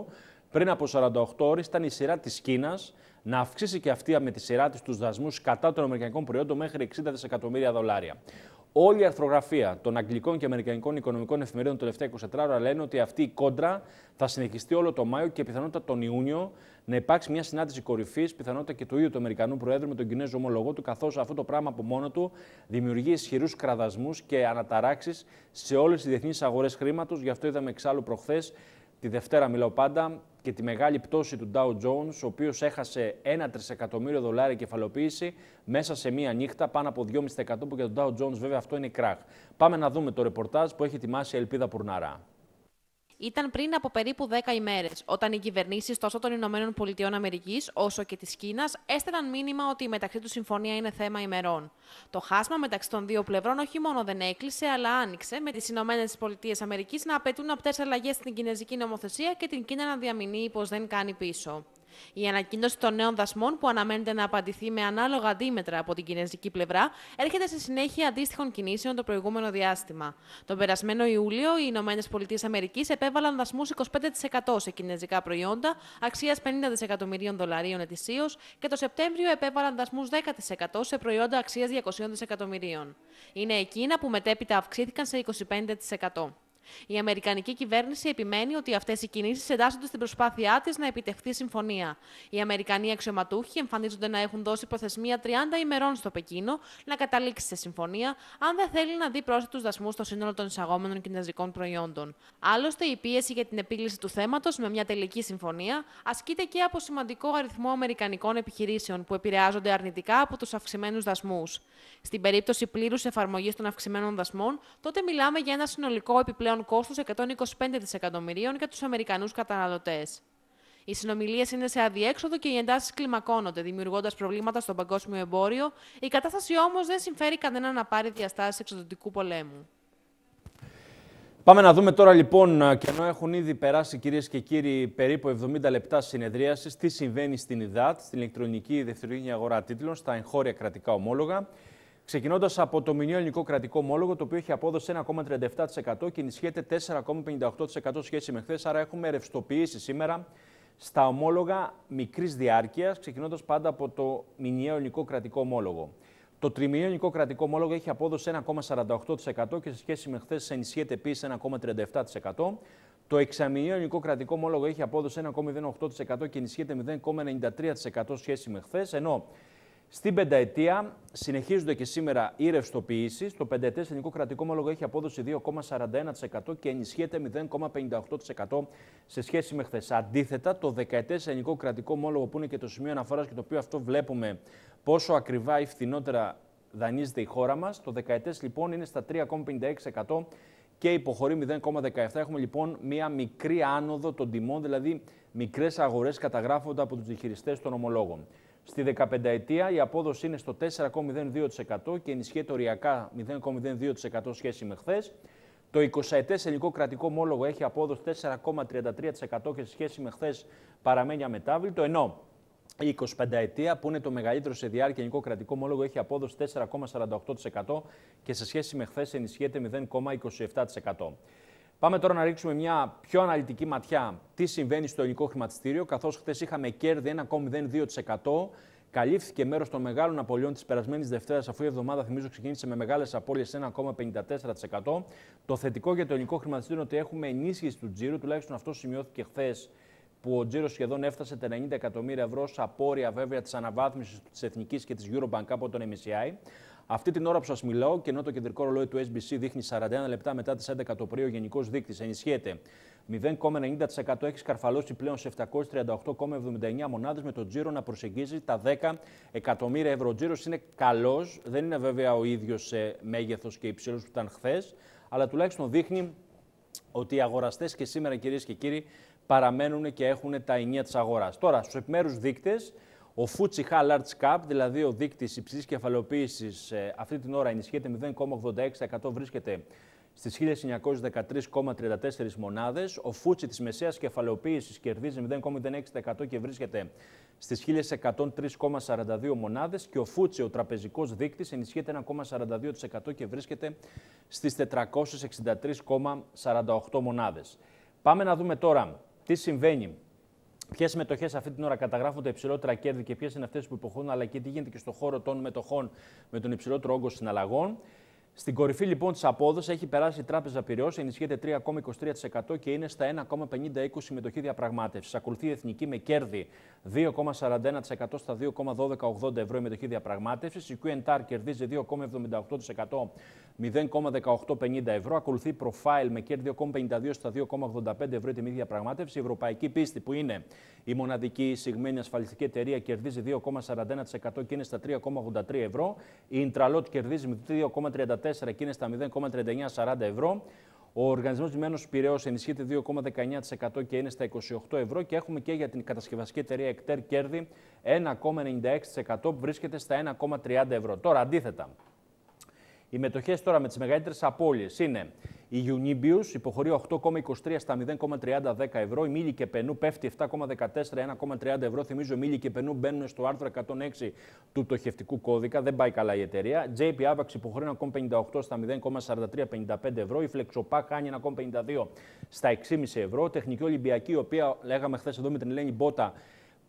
25%, πριν από 48 ώρες ήταν η σειρά της Κίνας να αυξήσει και αυτή με τη σειρά της τους δασμούς κατά των Αμερικανικών προϊόντων μέχρι 60 δισεκατομμύρια δολάρια. Όλη η αρθρογραφία των αγγλικών και αμερικανικών οικονομικών εφημερίδων τα τελευταία 24 ώρα λένε ότι αυτή η κόντρα θα συνεχιστεί όλο το Μάιο και πιθανότητα τον Ιούνιο να υπάρξει μια συνάντηση κορυφής, πιθανότητα και του ίδιου του Αμερικανού Προέδρου με τον Κινέζο ομολογό του, καθώς αυτό το πράγμα από μόνο του δημιουργεί ισχυρούς κραδασμούς και αναταράξεις σε όλες τις διεθνείς αγορές χρήματος. Γι' αυτό είδαμε εξάλλου προχθές Τη Δευτέρα μιλάω πάντα και τη μεγάλη πτώση του Dow Jones, ο οποίος έχασε 1 τρισεκατομμύριο δολάρια κεφαλοποίηση μέσα σε μία νύχτα, πάνω από 2,5% που για τον Dow Jones βέβαια αυτό είναι κράχ. Πάμε να δούμε το ρεπορτάζ που έχει ετοιμάσει η Ελπίδα Πουρναρά ήταν πριν από περίπου 10 ημέρες, όταν οι κυβερνήσεις τόσο των Ηνωμένων Πολιτειών Αμερικής όσο και της Κίνας έστελαν μήνυμα ότι η μεταξύ τους συμφωνία είναι θέμα ημερών. Το χάσμα μεταξύ των δύο πλευρών όχι μόνο δεν έκλεισε, αλλά άνοιξε, με τις Ηνωμένες Πολιτείες Αμερικής να απαιτούν απτές αλλαγές στην κινέζικη νομοθεσία και την Κίνα να διαμηνύει πως δεν κάνει πίσω. Η ανακοίνωση των νέων δασμών, που αναμένεται να απαντηθεί με ανάλογα αντίμετρα από την κινέζικη πλευρά, έρχεται σε συνέχεια αντίστοιχων κινήσεων το προηγούμενο διάστημα. Τον περασμένο Ιούλιο, οι Ηνωμένες Πολιτείες Αμερικής επέβαλαν δασμούς 25% σε κινέζικα προϊόντα αξίας 50 δισεκατομμυρίων δολαρίων ετησίως και το Σεπτέμβριο επέβαλαν δασμούς 10% σε προϊόντα αξίας 200 δισεκατομμυρίων. Είναι εκείνα που μετέπειτα αυξήθηκαν σε 25%. Η Αμερικανική κυβέρνηση επιμένει ότι αυτές οι κινήσεις εντάσσονται στην προσπάθειά της να επιτευχθεί συμφωνία. Οι Αμερικανοί αξιωματούχοι εμφανίζονται να έχουν δώσει προθεσμία 30 ημερών στο Πεκίνο να καταλήξει σε συμφωνία, αν δεν θέλει να δει πρόσθετους δασμούς στο σύνολο των εισαγόμενων κινέζικων προϊόντων. Άλλωστε, η πίεση για την επίλυση του θέματος με μια τελική συμφωνία ασκείται και από σημαντικό αριθμό Αμερικανικών επιχειρήσεων που επηρεάζονται αρνητικά από τους αυξημένους δασμούς. Στην περίπτωση πλήρους εφαρμογής των αυξημένων δασμών, τότε μιλάμε για ένα συνολικό επιπλέον κόστου 125 δισεκατομμυρίων για τους Αμερικανούς καταναλωτές. Οι συνομιλίες είναι σε αδιέξοδο και οι εντάσεις κλιμακώνονται, δημιουργώντας προβλήματα στο παγκόσμιο εμπόριο. Η κατάσταση όμως δεν συμφέρει κανένα να πάρει διαστάσεις εξωτερικού πολέμου. Πάμε να δούμε τώρα λοιπόν, και ενώ έχουν ήδη περάσει κυρίες και κύριοι περίπου 70 λεπτά συνεδρίασης, τι συμβαίνει στην ΙΔΑΤ, στην ηλεκτρονική δευτερογενή αγορά τίτλων, στα εγχώρια κρατικά ομόλογα. Ξεκινώντας από το μηνιαίο ελληνικό κρατικό ομόλογο, το οποίο έχει απόδοση 1,37% και ενισχύεται 4,58% σχέση με χθες. Άρα έχουμε ρευστοποιήσει σήμερα στα ομόλογα μικρής διάρκειας, ξεκινώντας πάντα από το μηνιαίο ελληνικό κρατικό ομόλογο. Το τριμηνιαίο ελληνικό κρατικό ομόλογο έχει απόδοση 1,48% και σε σχέση με χθες ενισχύεται επίσης 1,37%. Το εξαμηνιαίο ελληνικό κρατικό ομόλογο έχει απόδοση 1,08% και ενισχύεται 0,93% σχέση με χθες, ενώ στην πενταετία συνεχίζονται και σήμερα οι ρευστοποιήσεις. Το πενταετές ελληνικό κρατικό ομόλογο έχει απόδοση 2,41% και ενισχύεται 0,58% σε σχέση με χθες. Αντίθετα, το δεκαετές ελληνικό κρατικό ομόλογο, που είναι και το σημείο αναφοράς και το οποίο αυτό βλέπουμε πόσο ακριβά ή φθηνότερα δανείζεται η χώρα μας, το δεκαετές λοιπόν είναι στα 3,56% και υποχωρεί 0,17. Έχουμε λοιπόν μία μικρή άνοδο των τιμών, δηλαδή μικρές αγορές καταγράφονται από τους διαχειριστές των ομολόγων. Στη 15 ετία η απόδοση είναι στο 4,02% και ενισχύεται οριακά 0,02% σχέση με χθες. Το 20 ετές ελληνικό κρατικό ομόλογο έχει απόδοση 4,33% και σε σχέση με χθες παραμένει αμετάβλητο, ενώ η 25 ετία, που είναι το μεγαλύτερο σε διάρκεια ελληνικό κρατικό ομόλογο, έχει απόδοση 4,48% και σε σχέση με χθες ενισχύεται 0,27%. Πάμε τώρα να ρίξουμε μια πιο αναλυτική ματιά τι συμβαίνει στο ελληνικό χρηματιστήριο, καθώς χθες είχαμε κέρδη 1,02%. Καλύφθηκε μέρος των μεγάλων απολειών της περασμένης Δευτέρας, αφού η εβδομάδα, θυμίζω, ξεκίνησε με μεγάλες απώλειες 1,54%. Το θετικό για το ελληνικό χρηματιστήριο είναι ότι έχουμε ενίσχυση του τζίρου, τουλάχιστον αυτό σημειώθηκε χθες, που ο τζίρος σχεδόν έφτασε τα 90 εκατομμύρια ευρώ, απόρρια βέβαια της αναβάθμισης της Εθνικής και της Eurobank από τον MSCI. Αυτή την ώρα που σας μιλάω, και ενώ το κεντρικό ρολόι του SBC δείχνει 41 λεπτά μετά τις 11 το πρωί, ο γενικός δείκτης ενισχύεται 0,90% έχει σκαρφαλώσει πλέον σε 738,79 μονάδες, με το τζίρο να προσεγγίζει τα 10 εκατομμύρια ευρώ. Ο τζίρος είναι καλός, δεν είναι βέβαια ο ίδιος σε μέγεθος και υψηλό που ήταν χθες, αλλά τουλάχιστον δείχνει ότι οι αγοραστές και σήμερα, κυρίες και κύριοι, παραμένουν και έχουν τα ενία της αγοράς. Τώρα, στους επιμέρους δείκτες, ο FTSE Large Cap, δηλαδή ο δείκτης υψηλής κεφαλαιοποίησης, ε, αυτή την ώρα ενισχύεται 0,86%, βρίσκεται στις 1913,34 μονάδες. Ο FTSE της μεσαίας κεφαλαιοποίησης κερδίζει 0,06% και βρίσκεται στις 1103,42 μονάδες και ο FTSE, ο τραπεζικός δείκτης, ενισχύεται 1,42% και βρίσκεται στις 463,48 μονάδες. Πάμε να δούμε τώρα τι συμβαίνει Ποιες μετοχέ αυτή την ώρα καταγράφουν τα υψηλότερα κέρδη και ποιες είναι αυτές που υποχωρούν, αλλά και τι γίνεται και στον χώρο των μετοχών με τον υψηλότερο όγκο συναλλαγών. Στην κορυφή λοιπόν της απόδοσης έχει περάσει η Τράπεζα Πυραιός, ενισχύεται 3,23% και είναι στα 1,5020 συμμετοχή διαπραγμάτευσης. Ακολουθεί η Εθνική με κέρδη 2,41% στα 2,1280 ευρώ η μετοχή διαπραγμάτευση. Η QNTAR κερδίζει 2,78%, 0,1850 ευρώ. Ακολουθεί η Profile με κέρδη 2,52 στα 2,85 ευρώ η τιμή διαπραγμάτευσης. Η Ευρωπαϊκή Πίστη που είναι η μοναδική εισηγμένη ασφαλιστική εταιρεία κερδίζει 2,41% και είναι στα 3,83 ευρώ. Η Intralot κερδίζει 2,34 και είναι στα 0,3940 ευρώ. Ο οργανισμός Λιμένο Πυραιό ενισχύεται 2,19% και είναι στα 28 ευρώ. Και έχουμε και για την κατασκευαστική εταιρεία Εκτέρ κέρδη 1,96% που βρίσκεται στα 1,30 ευρώ. Τώρα, αντίθετα, οι μετοχές τώρα με τις μεγαλύτερες απώλειες είναι η Unibius υποχωρεί 8,23 στα 0,30 ευρώ. Η Μίλη και Πενού πέφτει 7,14 1,30 ευρώ. Θυμίζω, η Μίλη και Πενού μπαίνουν στο άρθρο 106 του πτωχευτικού κώδικα. Δεν πάει καλά η εταιρεία. JP Avax υποχωρεί 1,58 στα 0,4355 ευρώ. Η Flexopac χάνει 1,52 στα 6,5 ευρώ. Τεχνική Ολυμπιακή, η οποία λέγαμε χθες εδώ με την Ελένη Μπότα,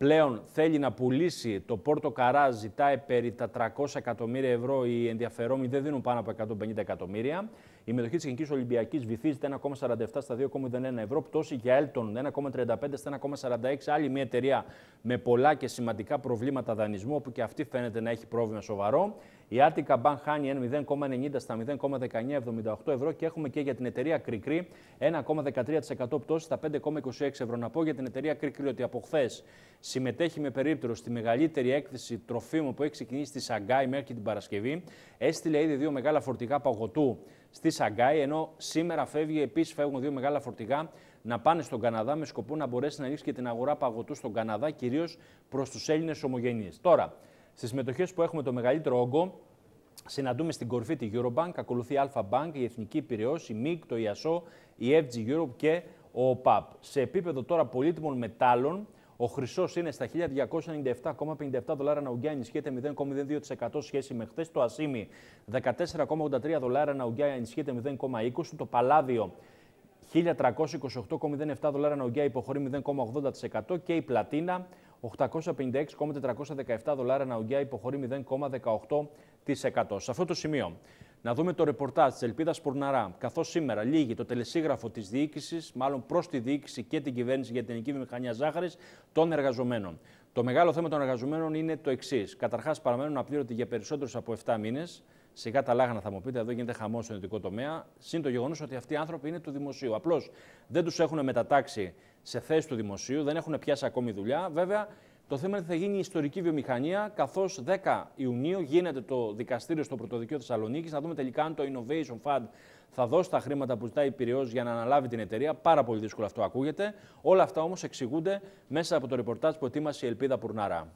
πλέον θέλει να πουλήσει το Πόρτο Καρά, ζητάει περί τα 300 εκατομμύρια ευρώ. Οι ενδιαφερόμενοι δεν δίνουν πάνω από 150 εκατομμύρια. Η μετοχή της Εθνική Ολυμπιακής βυθίζεται 1,47 στα 2,01 ευρώ. Πτώση για Elton 1,35 στα 1,46. Άλλη μια εταιρεία με πολλά και σημαντικά προβλήματα δανεισμού, όπου και αυτή φαίνεται να έχει πρόβλημα σοβαρό. Η Attica Bank χάνει 0,90 στα 0,1978 ευρώ και έχουμε και για την εταιρεία Κρικρή 1,13% πτώση στα 5,26 ευρώ. Να πω για την εταιρεία Κρικρή ότι από χθες συμμετέχει με περίπτωση στη μεγαλύτερη έκθεση τροφίμων που έχει ξεκινήσει στη Σαγκάη μέχρι την Παρασκευή. Έστειλε ήδη δύο μεγάλα φορτηγά παγωτού στη Σαγκάη, ενώ σήμερα φεύγει, επίσης φεύγουν δύο μεγάλα φορτηγά να πάνε στον Καναδά με σκοπό να μπορέσει να ανοίξει και την αγορά παγωτού στον Καναδά, κυρίως προς τους Έλληνες ομογενείς. Τώρα, στις μετοχές που έχουμε το μεγαλύτερο όγκο, συναντούμε στην κορυφή τη Eurobank, ακολουθεί η Alpha Bank, η Εθνική Πυραιός, η MIG, το IASO, η FG Europe και ο OPAP. Σε επίπεδο τώρα πολύτιμων μετάλλων, ο χρυσός είναι στα 1297,57 δολάρια αναγκαία, ενισχύεται 0,02% σχέση με χθες. Το ασίμι 14,83 δολάρια αναγκαία, ενισχύεται 0,20%. Το παλάδιο 1328,07 δολάρια αναγκαία, υποχωρεί 0,80% και η πλατίνα 856,417 δολάρια αναγκαία, υποχωρεί 0,18%. Σε αυτό το σημείο να δούμε το ρεπορτάζ της Ελπίδας Πορναρά. Καθώς σήμερα λύγει το τελεσίγραφο της διοίκησης, μάλλον προς τη διοίκηση και την κυβέρνηση για την ελληνική βιομηχανία ζάχαρης των εργαζομένων. Το μεγάλο θέμα των εργαζομένων είναι το εξής. Καταρχάς, παραμένουν απλήρωτοι για περισσότερους από 7 μήνες. Σιγά τα λάγανα θα μου πείτε, εδώ γίνεται χαμός στο ιδιωτικό τομέα. Συν το γεγονός ότι αυτοί οι άνθρωποι είναι του δημοσίου. Απλώς δεν τους έχουν μετατάξει σε θέση του δημοσίου, δεν έχουν πιάσει ακόμη δουλειά. Βέβαια, το θέμα είναι ότι θα γίνει η ιστορική βιομηχανία, καθώς 10 Ιουνίου γίνεται το δικαστήριο στο Πρωτοδικείο Θεσσαλονίκης. Να δούμε τελικά αν το Innovation Fund θα δώσει τα χρήματα που ζητάει η Πυραιός για να αναλάβει την εταιρεία. Πάρα πολύ δύσκολο αυτό ακούγεται. Όλα αυτά όμως εξηγούνται μέσα από το ρεπορτάζ που ετοίμασε η Ελπίδα Πουρνάρα.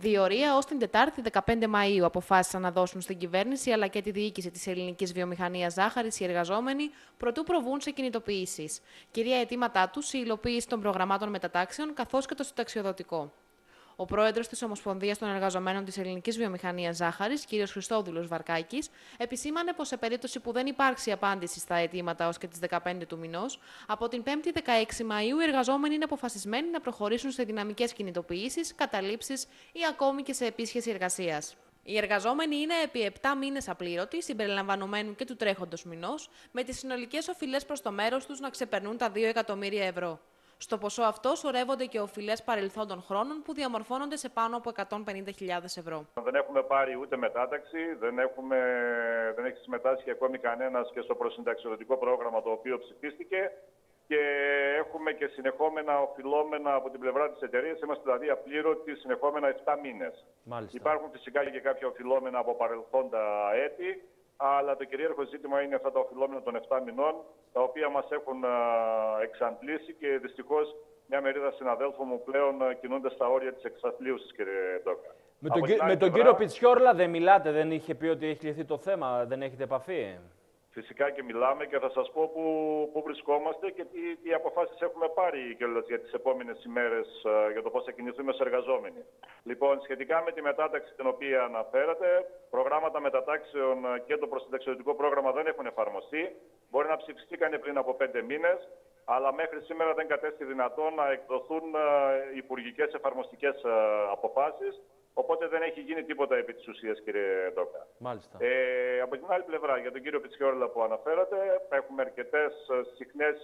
Διορία ως την Τετάρτη 15 Μαου αποφάσισαν να δώσουν στην κυβέρνηση αλλά και τη διοίκηση της ελληνικής βιομηχανίας ζάχαρης οι εργαζόμενοι προτού προβούν σε κινητοποιήσει. Κυρία αιτήματά τους η υλοποίηση των προγραμμάτων μετατάξεων καθώς και το συνταξιοδοτικό. Ο πρόεδρος της Ομοσπονδίας των Εργαζομένων της Ελληνικής Βιομηχανίας Ζάχαρης, κ. Χριστόδουλος Βαρκάκης, επισήμανε πως σε περίπτωση που δεν υπάρξει απάντηση στα αιτήματα ω και τις 15 του μηνός, από την 5η 16 Μαου οι εργαζόμενοι είναι αποφασισμένοι να προχωρήσουν σε δυναμικές κινητοποιήσεις, καταλήψεις ή ακόμη και σε επίσχεση εργασίας. Οι εργαζόμενοι είναι επί 7 μήνες απλήρωτοι, συμπεριλαμβανομένου και του τρέχοντος μηνός, με τις συνολικές οφειλές προς το μέρος τους να ξεπερνούν τα 2 εκατομμύρια ευρώ. Στο ποσό αυτό σωρεύονται και οφειλές παρελθόντων χρόνων που διαμορφώνονται σε πάνω από 150.000 ευρώ. Δεν έχουμε πάρει ούτε μετάταξη, δεν, έχουμε, δεν έχει συμμετάσχει ακόμη κανένας και στο προσυνταξιοδοτικό πρόγραμμα το οποίο ψηφίστηκε και έχουμε και συνεχόμενα οφειλόμενα από την πλευρά της εταιρείας. Είμαστε δηλαδή απλήρωτοι συνεχόμενα 7 μήνες. Υπάρχουν φυσικά και κάποια οφειλόμενα από παρελθόντα έτη αλλά το κυρίαρχο ζήτημα είναι αυτά τα οφειλόμενα των 7 μηνών, τα οποία μας έχουν εξαντλήσει και δυστυχώς μια μερίδα συναδέλφων μου πλέον κινούνται στα όρια της εξαθλίωσης, κύριε Ντόκα. Με τον, με τον κύριο Πιτσιόρλα δεν μιλάτε, δεν είχε πει ότι έχει λυθεί το θέμα, δεν έχετε επαφή; Φυσικά και μιλάμε και θα σας πω που, που βρισκόμαστε και τι, τι αποφάσεις έχουμε πάρει κιόλας για τις επόμενες ημέρες για το πώς θα κινηθούμε ως εργαζόμενοι. Λοιπόν, σχετικά με τη μετάταξη την οποία αναφέρατε, προγράμματα μετατάξεων και το προσυνταξιωτικό πρόγραμμα δεν έχουν εφαρμοστεί. Μπορεί να ψηφιστήκαν πριν από πέντε μήνες. αλλά μέχρι σήμερα δεν κατέστη δυνατόν να εκδοθούν υπουργικές εφαρμοστικές αποφάσεις. Οπότε δεν έχει γίνει τίποτα επί της ουσίας, κύριε Ντόκα. Μάλιστα. Ε, από την άλλη πλευρά, για τον κύριο Πιτσιόρλα που αναφέρατε, έχουμε αρκετές συχνές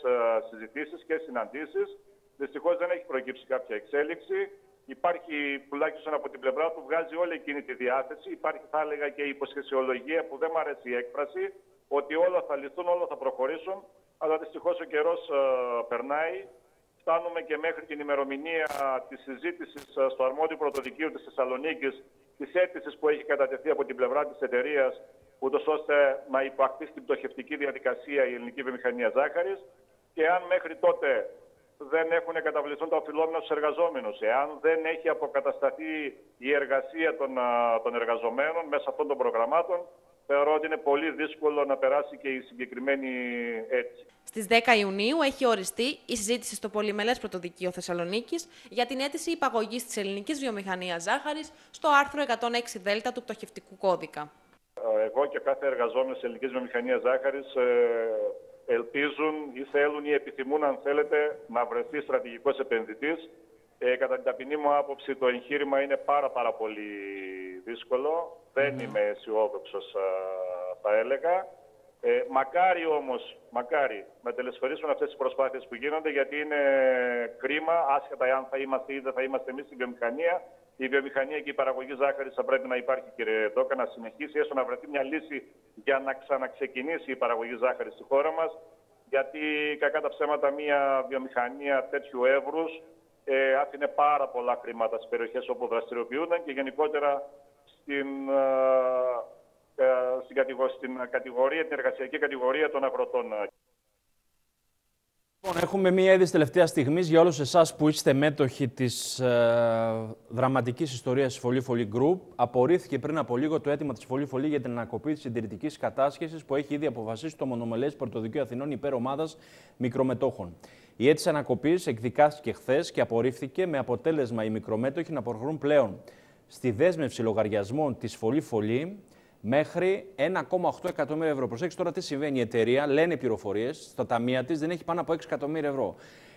συζητήσεις και συναντήσεις. Δυστυχώς δεν έχει προκύψει κάποια εξέλιξη. Υπάρχει τουλάχιστον από την πλευρά του, βγάζει όλη εκείνη τη διάθεση. Υπάρχει, θα έλεγα, και η υποσχεσιολογία που δεν μου αρέσει η έκφραση, ότι όλα θα λυθούν, όλα θα προχωρήσουν. Αλλά δυστυχώς ο καιρός περνάει φτάνουμε και μέχρι την ημερομηνία της συζήτησης ε, στο αρμόδιο πρωτοδικείο της Θεσσαλονίκης της αίτησης που έχει κατατεθεί από την πλευρά της εταιρείας, ούτως ώστε να υπαχθεί στην πτωχευτική διαδικασία η ελληνική βιομηχανία ζάχαρης. Και αν μέχρι τότε δεν έχουν καταβληθούν τα οφειλόμενα στους εργαζόμενους, εάν δεν έχει αποκατασταθεί η εργασία των, ε, των εργαζομένων μέσα αυτών των προγραμμάτων, θεωρώ ότι είναι πολύ δύσκολο να περάσει και η συγκεκριμένη αίτηση. Στις 10 Ιουνίου έχει οριστεί η συζήτηση στο Πολυμελές Πρωτοδικείο Θεσσαλονίκης για την αίτηση υπαγωγής της ελληνικής βιομηχανίας ζάχαρης στο άρθρο 106 Δέλτα του Πτωχευτικού Κώδικα. Εγώ και κάθε εργαζόμενος της ελληνικής βιομηχανίας ζάχαρης ε, ελπίζουν ή θέλουν ή επιθυμούν, αν θέλετε, να βρεθεί στρατηγικός επενδυτής. Ε, κατά την ταπεινή μου άποψη, το εγχείρημα είναι πάρα, πάρα πολύ δύσκολο. Δεν είμαι αισιόδοξος, θα έλεγα. Ε, μακάρι όμως, μακάρι, να τελεσφορήσουν αυτές τις προσπάθειες που γίνονται, γιατί είναι κρίμα, άσχετα αν θα είμαστε ή δεν θα είμαστε εμείς στην βιομηχανία. Η βιομηχανία και η παραγωγή ζάχαρης θα πρέπει να υπάρχει, κύριε Δόκα, να συνεχίσει, έστω να βρεθεί μια λύση για να ξαναξεκινήσει η παραγωγή ζάχαρης στη χώρα μας. Γιατί, κακά τα ψέματα, μια βιομηχανία τέτοιου εύρους ε, άφηνε πάρα πολλά χρήματα στις περιοχές όπου δραστηριοποιούνταν και γενικότερα στην, ε, ε, στην, κατηγορία, την εργασιακή κατηγορία των αγροτών. Λοιπόν, έχουμε μία είδηση τελευταία στιγμής για όλους εσάς που είστε μέτοχοι της ε, δραματικής ιστορίας τη Φωλή Φωλή Group. Απορρίφθηκε πριν από λίγο το αίτημα της Φωλή Φωλή για την ανακοπή της συντηρητικής κατάσχεσης που έχει ήδη αποφασίσει το μονομελές Πρωτοδικείο Αθηνών υπέρ ομάδας μικρομετόχων. Η αίτηση ανακοπής εκδικάστηκε χθες και απορρίφθηκε με αποτέλεσμα οι μικρομέτοχοι να προχωρούν πλέον στη δέσμευση λογαριασμών της Φωλή Φωλή μέχρι 1,8 εκατομμύρια ευρώ. Προσέξτε τώρα τι συμβαίνει. Η εταιρεία, λένε οι πληροφορίες, στα ταμεία της δεν έχει πάνω από 6 εκατομμύρια ευρώ.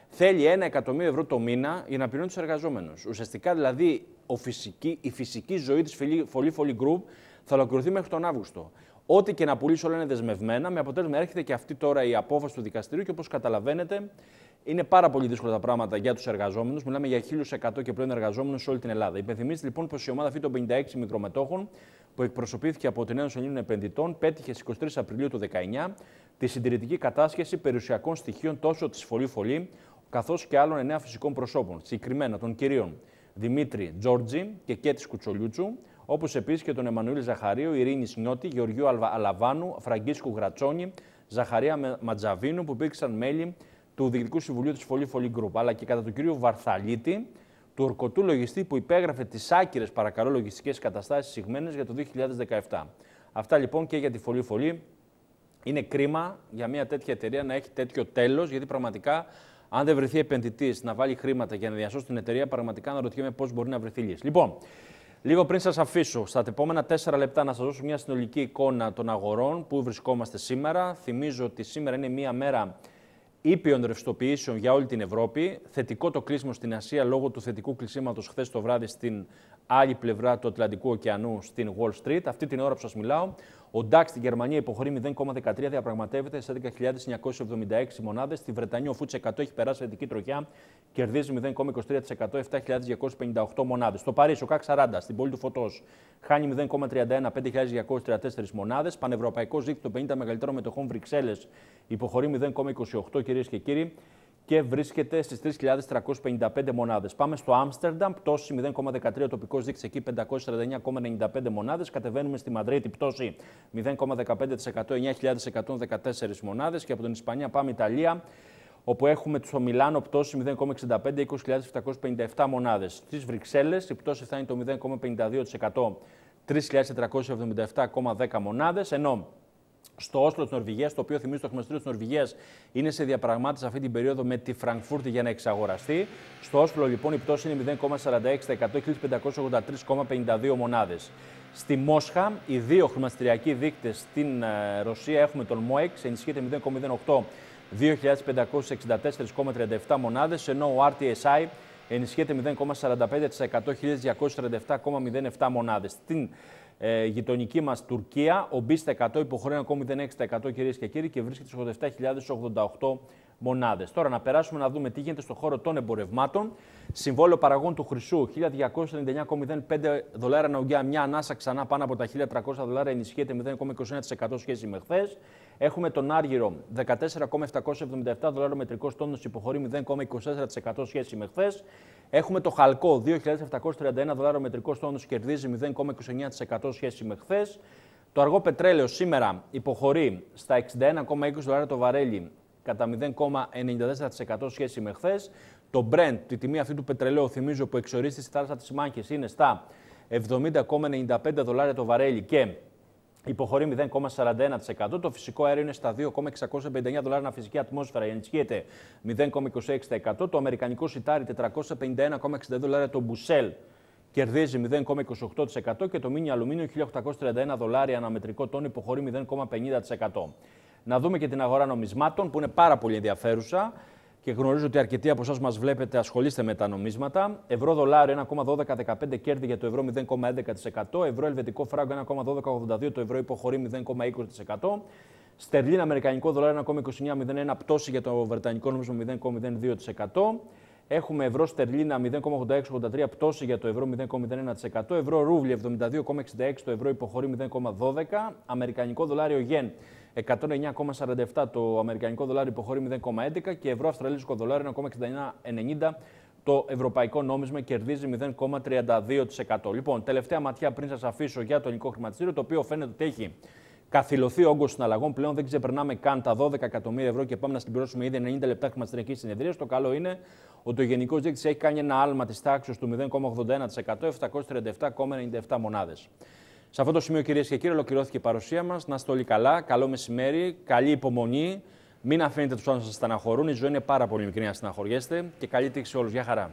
Θέλει 1 εκατομμύριο ευρώ το μήνα για να πληρώνει τους εργαζόμενους. Ουσιαστικά δηλαδή ο φυσική, η φυσική ζωή της Φωλή Φωλή Group θα ολοκληρωθεί μέχρι τον Αύγουστο. Ό,τι και να πουλήσει όλα είναι δεσμευμένα. Με αποτέλεσμα έρχεται και αυτή τώρα η απόφαση του δικαστηρίου και όπως καταλαβαίνετε είναι πάρα πολύ δύσκολα τα πράγματα για τους εργαζόμενους. Μιλάμε για 1.100 και πλέον εργαζόμενους σε όλη την Ελλάδα. Υπενθυμίστε λοιπόν πως η ομάδα αυτή των 56 μικρομετόχων που εκπροσωπήθηκε από την Ένωση Ελλήνων Επενδυτών πέτυχε στις 23 Απριλίου του 2019 τη συντηρητική κατάσχεση περιουσιακών στοιχείων τόσο της Φωλή Φωλή καθώς και άλλων εννέα φυσικών προσώπων, συγκεκριμένα των κυρίων Δημήτρη Τζόρτζι και Κέτη Κουτσολιούτσου, όπως επίσης και τον Εμμανουήλ Ζαχαρίου, Ειρήνη Νιώτη, Γεωργίου Αλαβάνου, Φραγκίσκου Γρατσόνη, Ζαχαρία Ματζαβίνου, που υπήρξαν μέλη του Διοικητικού Συμβουλίου της Φωλή Φωλή Group, αλλά και κατά του κυρίου Βαρθαλίτη, του ορκωτού λογιστή που υπέγραφε τις άκυρες παρακαλώ λογιστικές καταστάσεις συγμένες για το 2017. Αυτά λοιπόν και για τη Φωλή Φωλή. Είναι κρίμα για μια τέτοια εταιρεία να έχει τέτοιο τέλος, γιατί πραγματικά αν δεν βρεθεί επενδυτής να βάλει χρήματα για να διασώσει την εταιρεία, πραγματικά να ρωτιέμαι πώς μπορεί να βρεθεί λύση. Λοιπόν, λίγο πριν σας αφήσω, στα επόμενα τέσσερα λεπτά να σας δώσω μια συνολική εικόνα των αγορών που βρισκόμαστε σήμερα. Θυμίζω ότι σήμερα είναι μια μέρα ήπιων ρευστοποιήσεων για όλη την Ευρώπη. Θετικό το κλείσιμο στην Ασία λόγω του θετικού κλεισίματος χθες το βράδυ στην άλλη πλευρά του Ατλαντικού ωκεανού, στην Wall Street. Αυτή την ώρα που σας μιλάω, ο DAX στη Γερμανία υποχωρεί 0,13, διαπραγματεύεται σε 10.976 μονάδες. Στη Βρετανία ο FTSE 100 έχει περάσει θετική τροχιά, κερδίζει 0,23%, 7.258 μονάδες. Στο Παρίσι, ο ΚΑΚ 40 στην πόλη του Φωτός χάνει 0,31, 5.234 μονάδες. Πανευρωπαϊκό δίκτυο 50 μεγαλύτερων μετοχών Βρυξέλλες υποχωρεί 0,28 κυρίες και κύριοι και βρίσκεται στις 3.355 μονάδες. Πάμε στο Άμστερνταμ, πτώση 0,13 τοπικός δείκτη εκεί 549,95 μονάδες. Κατεβαίνουμε στη Μαδρίτη, πτώση 0,15%, 9.114 μονάδες. Και από την Ισπανία πάμε Ιταλία, όπου έχουμε στο Μιλάνο πτώση 0,65, 20.757 μονάδες. Στις Βρυξέλλες η πτώση φτάνει το 0,52%, 3.477,10 μονάδες. Ενώ στο Όσλο της Νορβηγίας, το οποίο θυμίζει το χρηματιστήριο της Νορβηγίας είναι σε διαπραγμάτευση αυτή την περίοδο με τη Φραγκφούρτη για να εξαγοραστεί. Στο Όσλο λοιπόν η πτώση είναι 0,46%, 1583,52 μονάδες. Στη Μόσχα, οι δύο χρηματιστηριακοί δείκτες στην ε, Ρωσία έχουμε τον ΜΟΕΚ, ενισχύεται 0,08 2.564,37 μονάδες, ενώ ο RTSI ενισχύεται 0,45%, 1.247,07 μονάδες. Στην ε, γειτονική μας Τουρκία, ο Μπίστα 100 υποχωρεί 1,06% κυρίες και κύριοι και βρίσκεται στους 87.088 μονάδες. Τώρα να περάσουμε να δούμε τι γίνεται στον χώρο των εμπορευμάτων. Συμβόλαιο παραγών του χρυσού 1299,05 δολάρια αναγκαία, μια ανάσα ξανά πάνω από τα 1300 δολάρια, ενισχύεται 0,21% σχέση με χθες. Έχουμε τον Άργυρο 14,777 δολάρια μετρικός τόνος, υποχωρεί 0,24% σχέση με χθες. Έχουμε το Χαλκό 2.731 δολάρια μετρικός τόνος, κερδίζει 0,29% σχέση με χθες. Το αργό πετρέλαιο σήμερα υποχωρεί στα 61,20 δολάρια το βαρέλι, κατά 0,94% σχέση με χθες. Το Brent, τη τιμή αυτή του πετρελαίου, θυμίζω που εξορίστη στη θάλασσα της Μάχης, είναι στα 70,95 δολάρια το βαρέλι και υποχωρεί 0,41%. Το φυσικό αέριο είναι στα 2,659 δολάρια φυσική ατμόσφαιρα, ενισχύεται 0,26%. Το αμερικανικό σιτάρι 451,60 δολάρια το μπουσέλ κερδίζει 0,28% και το μίνι αλουμίνιο 1831 δολάρια αναμετρικό τόνο υποχωρεί 0,50%. Να δούμε και την αγορά νομισμάτων που είναι πάρα πολύ ενδιαφέρουσα και γνωρίζω ότι αρκετοί από εσάς μας βλέπετε ασχολείστε με τα νομίσματα. Ευρώ δολάριο 1,1215 κέρδη για το ευρώ 0,11%. Ευρώ ελβετικό φράγκο 1,1282 το ευρώ υποχωρεί 0,20%. Στερλίν αμερικανικό δολάριο 1,2901 πτώση για το βρετανικό νόμισμα 0,02%. Έχουμε ευρώ στερλίνα 0,8683 πτώση για το ευρώ 0,01%. Ευρώ ρούβλι 72,66 το ευρώ υποχωρεί 0,12. Αμερικανικό δολάριο γεν 109,47 το αμερικανικό δολάριο υποχωρεί 0,11 και ευρώ αυστραλίζικο δολάριο 1,6990 το ευρωπαϊκό νόμισμα κερδίζει 0,32%. Λοιπόν, τελευταία ματιά πριν σας αφήσω για το ελληνικό χρηματιστήριο, το οποίο φαίνεται ότι έχει καθυλωθεί ο όγκος συναλλαγών. Πλέον δεν ξεπερνάμε καν τα 12 εκατομμύρια ευρώ και πάμε να συμπληρώσουμε ήδη 90 λεπτά χρηματιστηριακή συνεδρία. Το καλό είναι ότι ο Γενικός Δείκτη έχει κάνει ένα άλμα της τάξης του 0,81%, 737,97 μονάδες. Σε αυτό το σημείο, κυρίες και κύριοι, ολοκληρώθηκε η παρουσία μας. Να είστε όλοι καλά. Καλό μεσημέρι, καλή υπομονή. Μην αφήνετε τους άλλους να σας στεναχωρούν. Η ζωή είναι πάρα πολύ μικρή να στεναχωριέστε και καλή τύχη σε όλους. Γεια χαρά.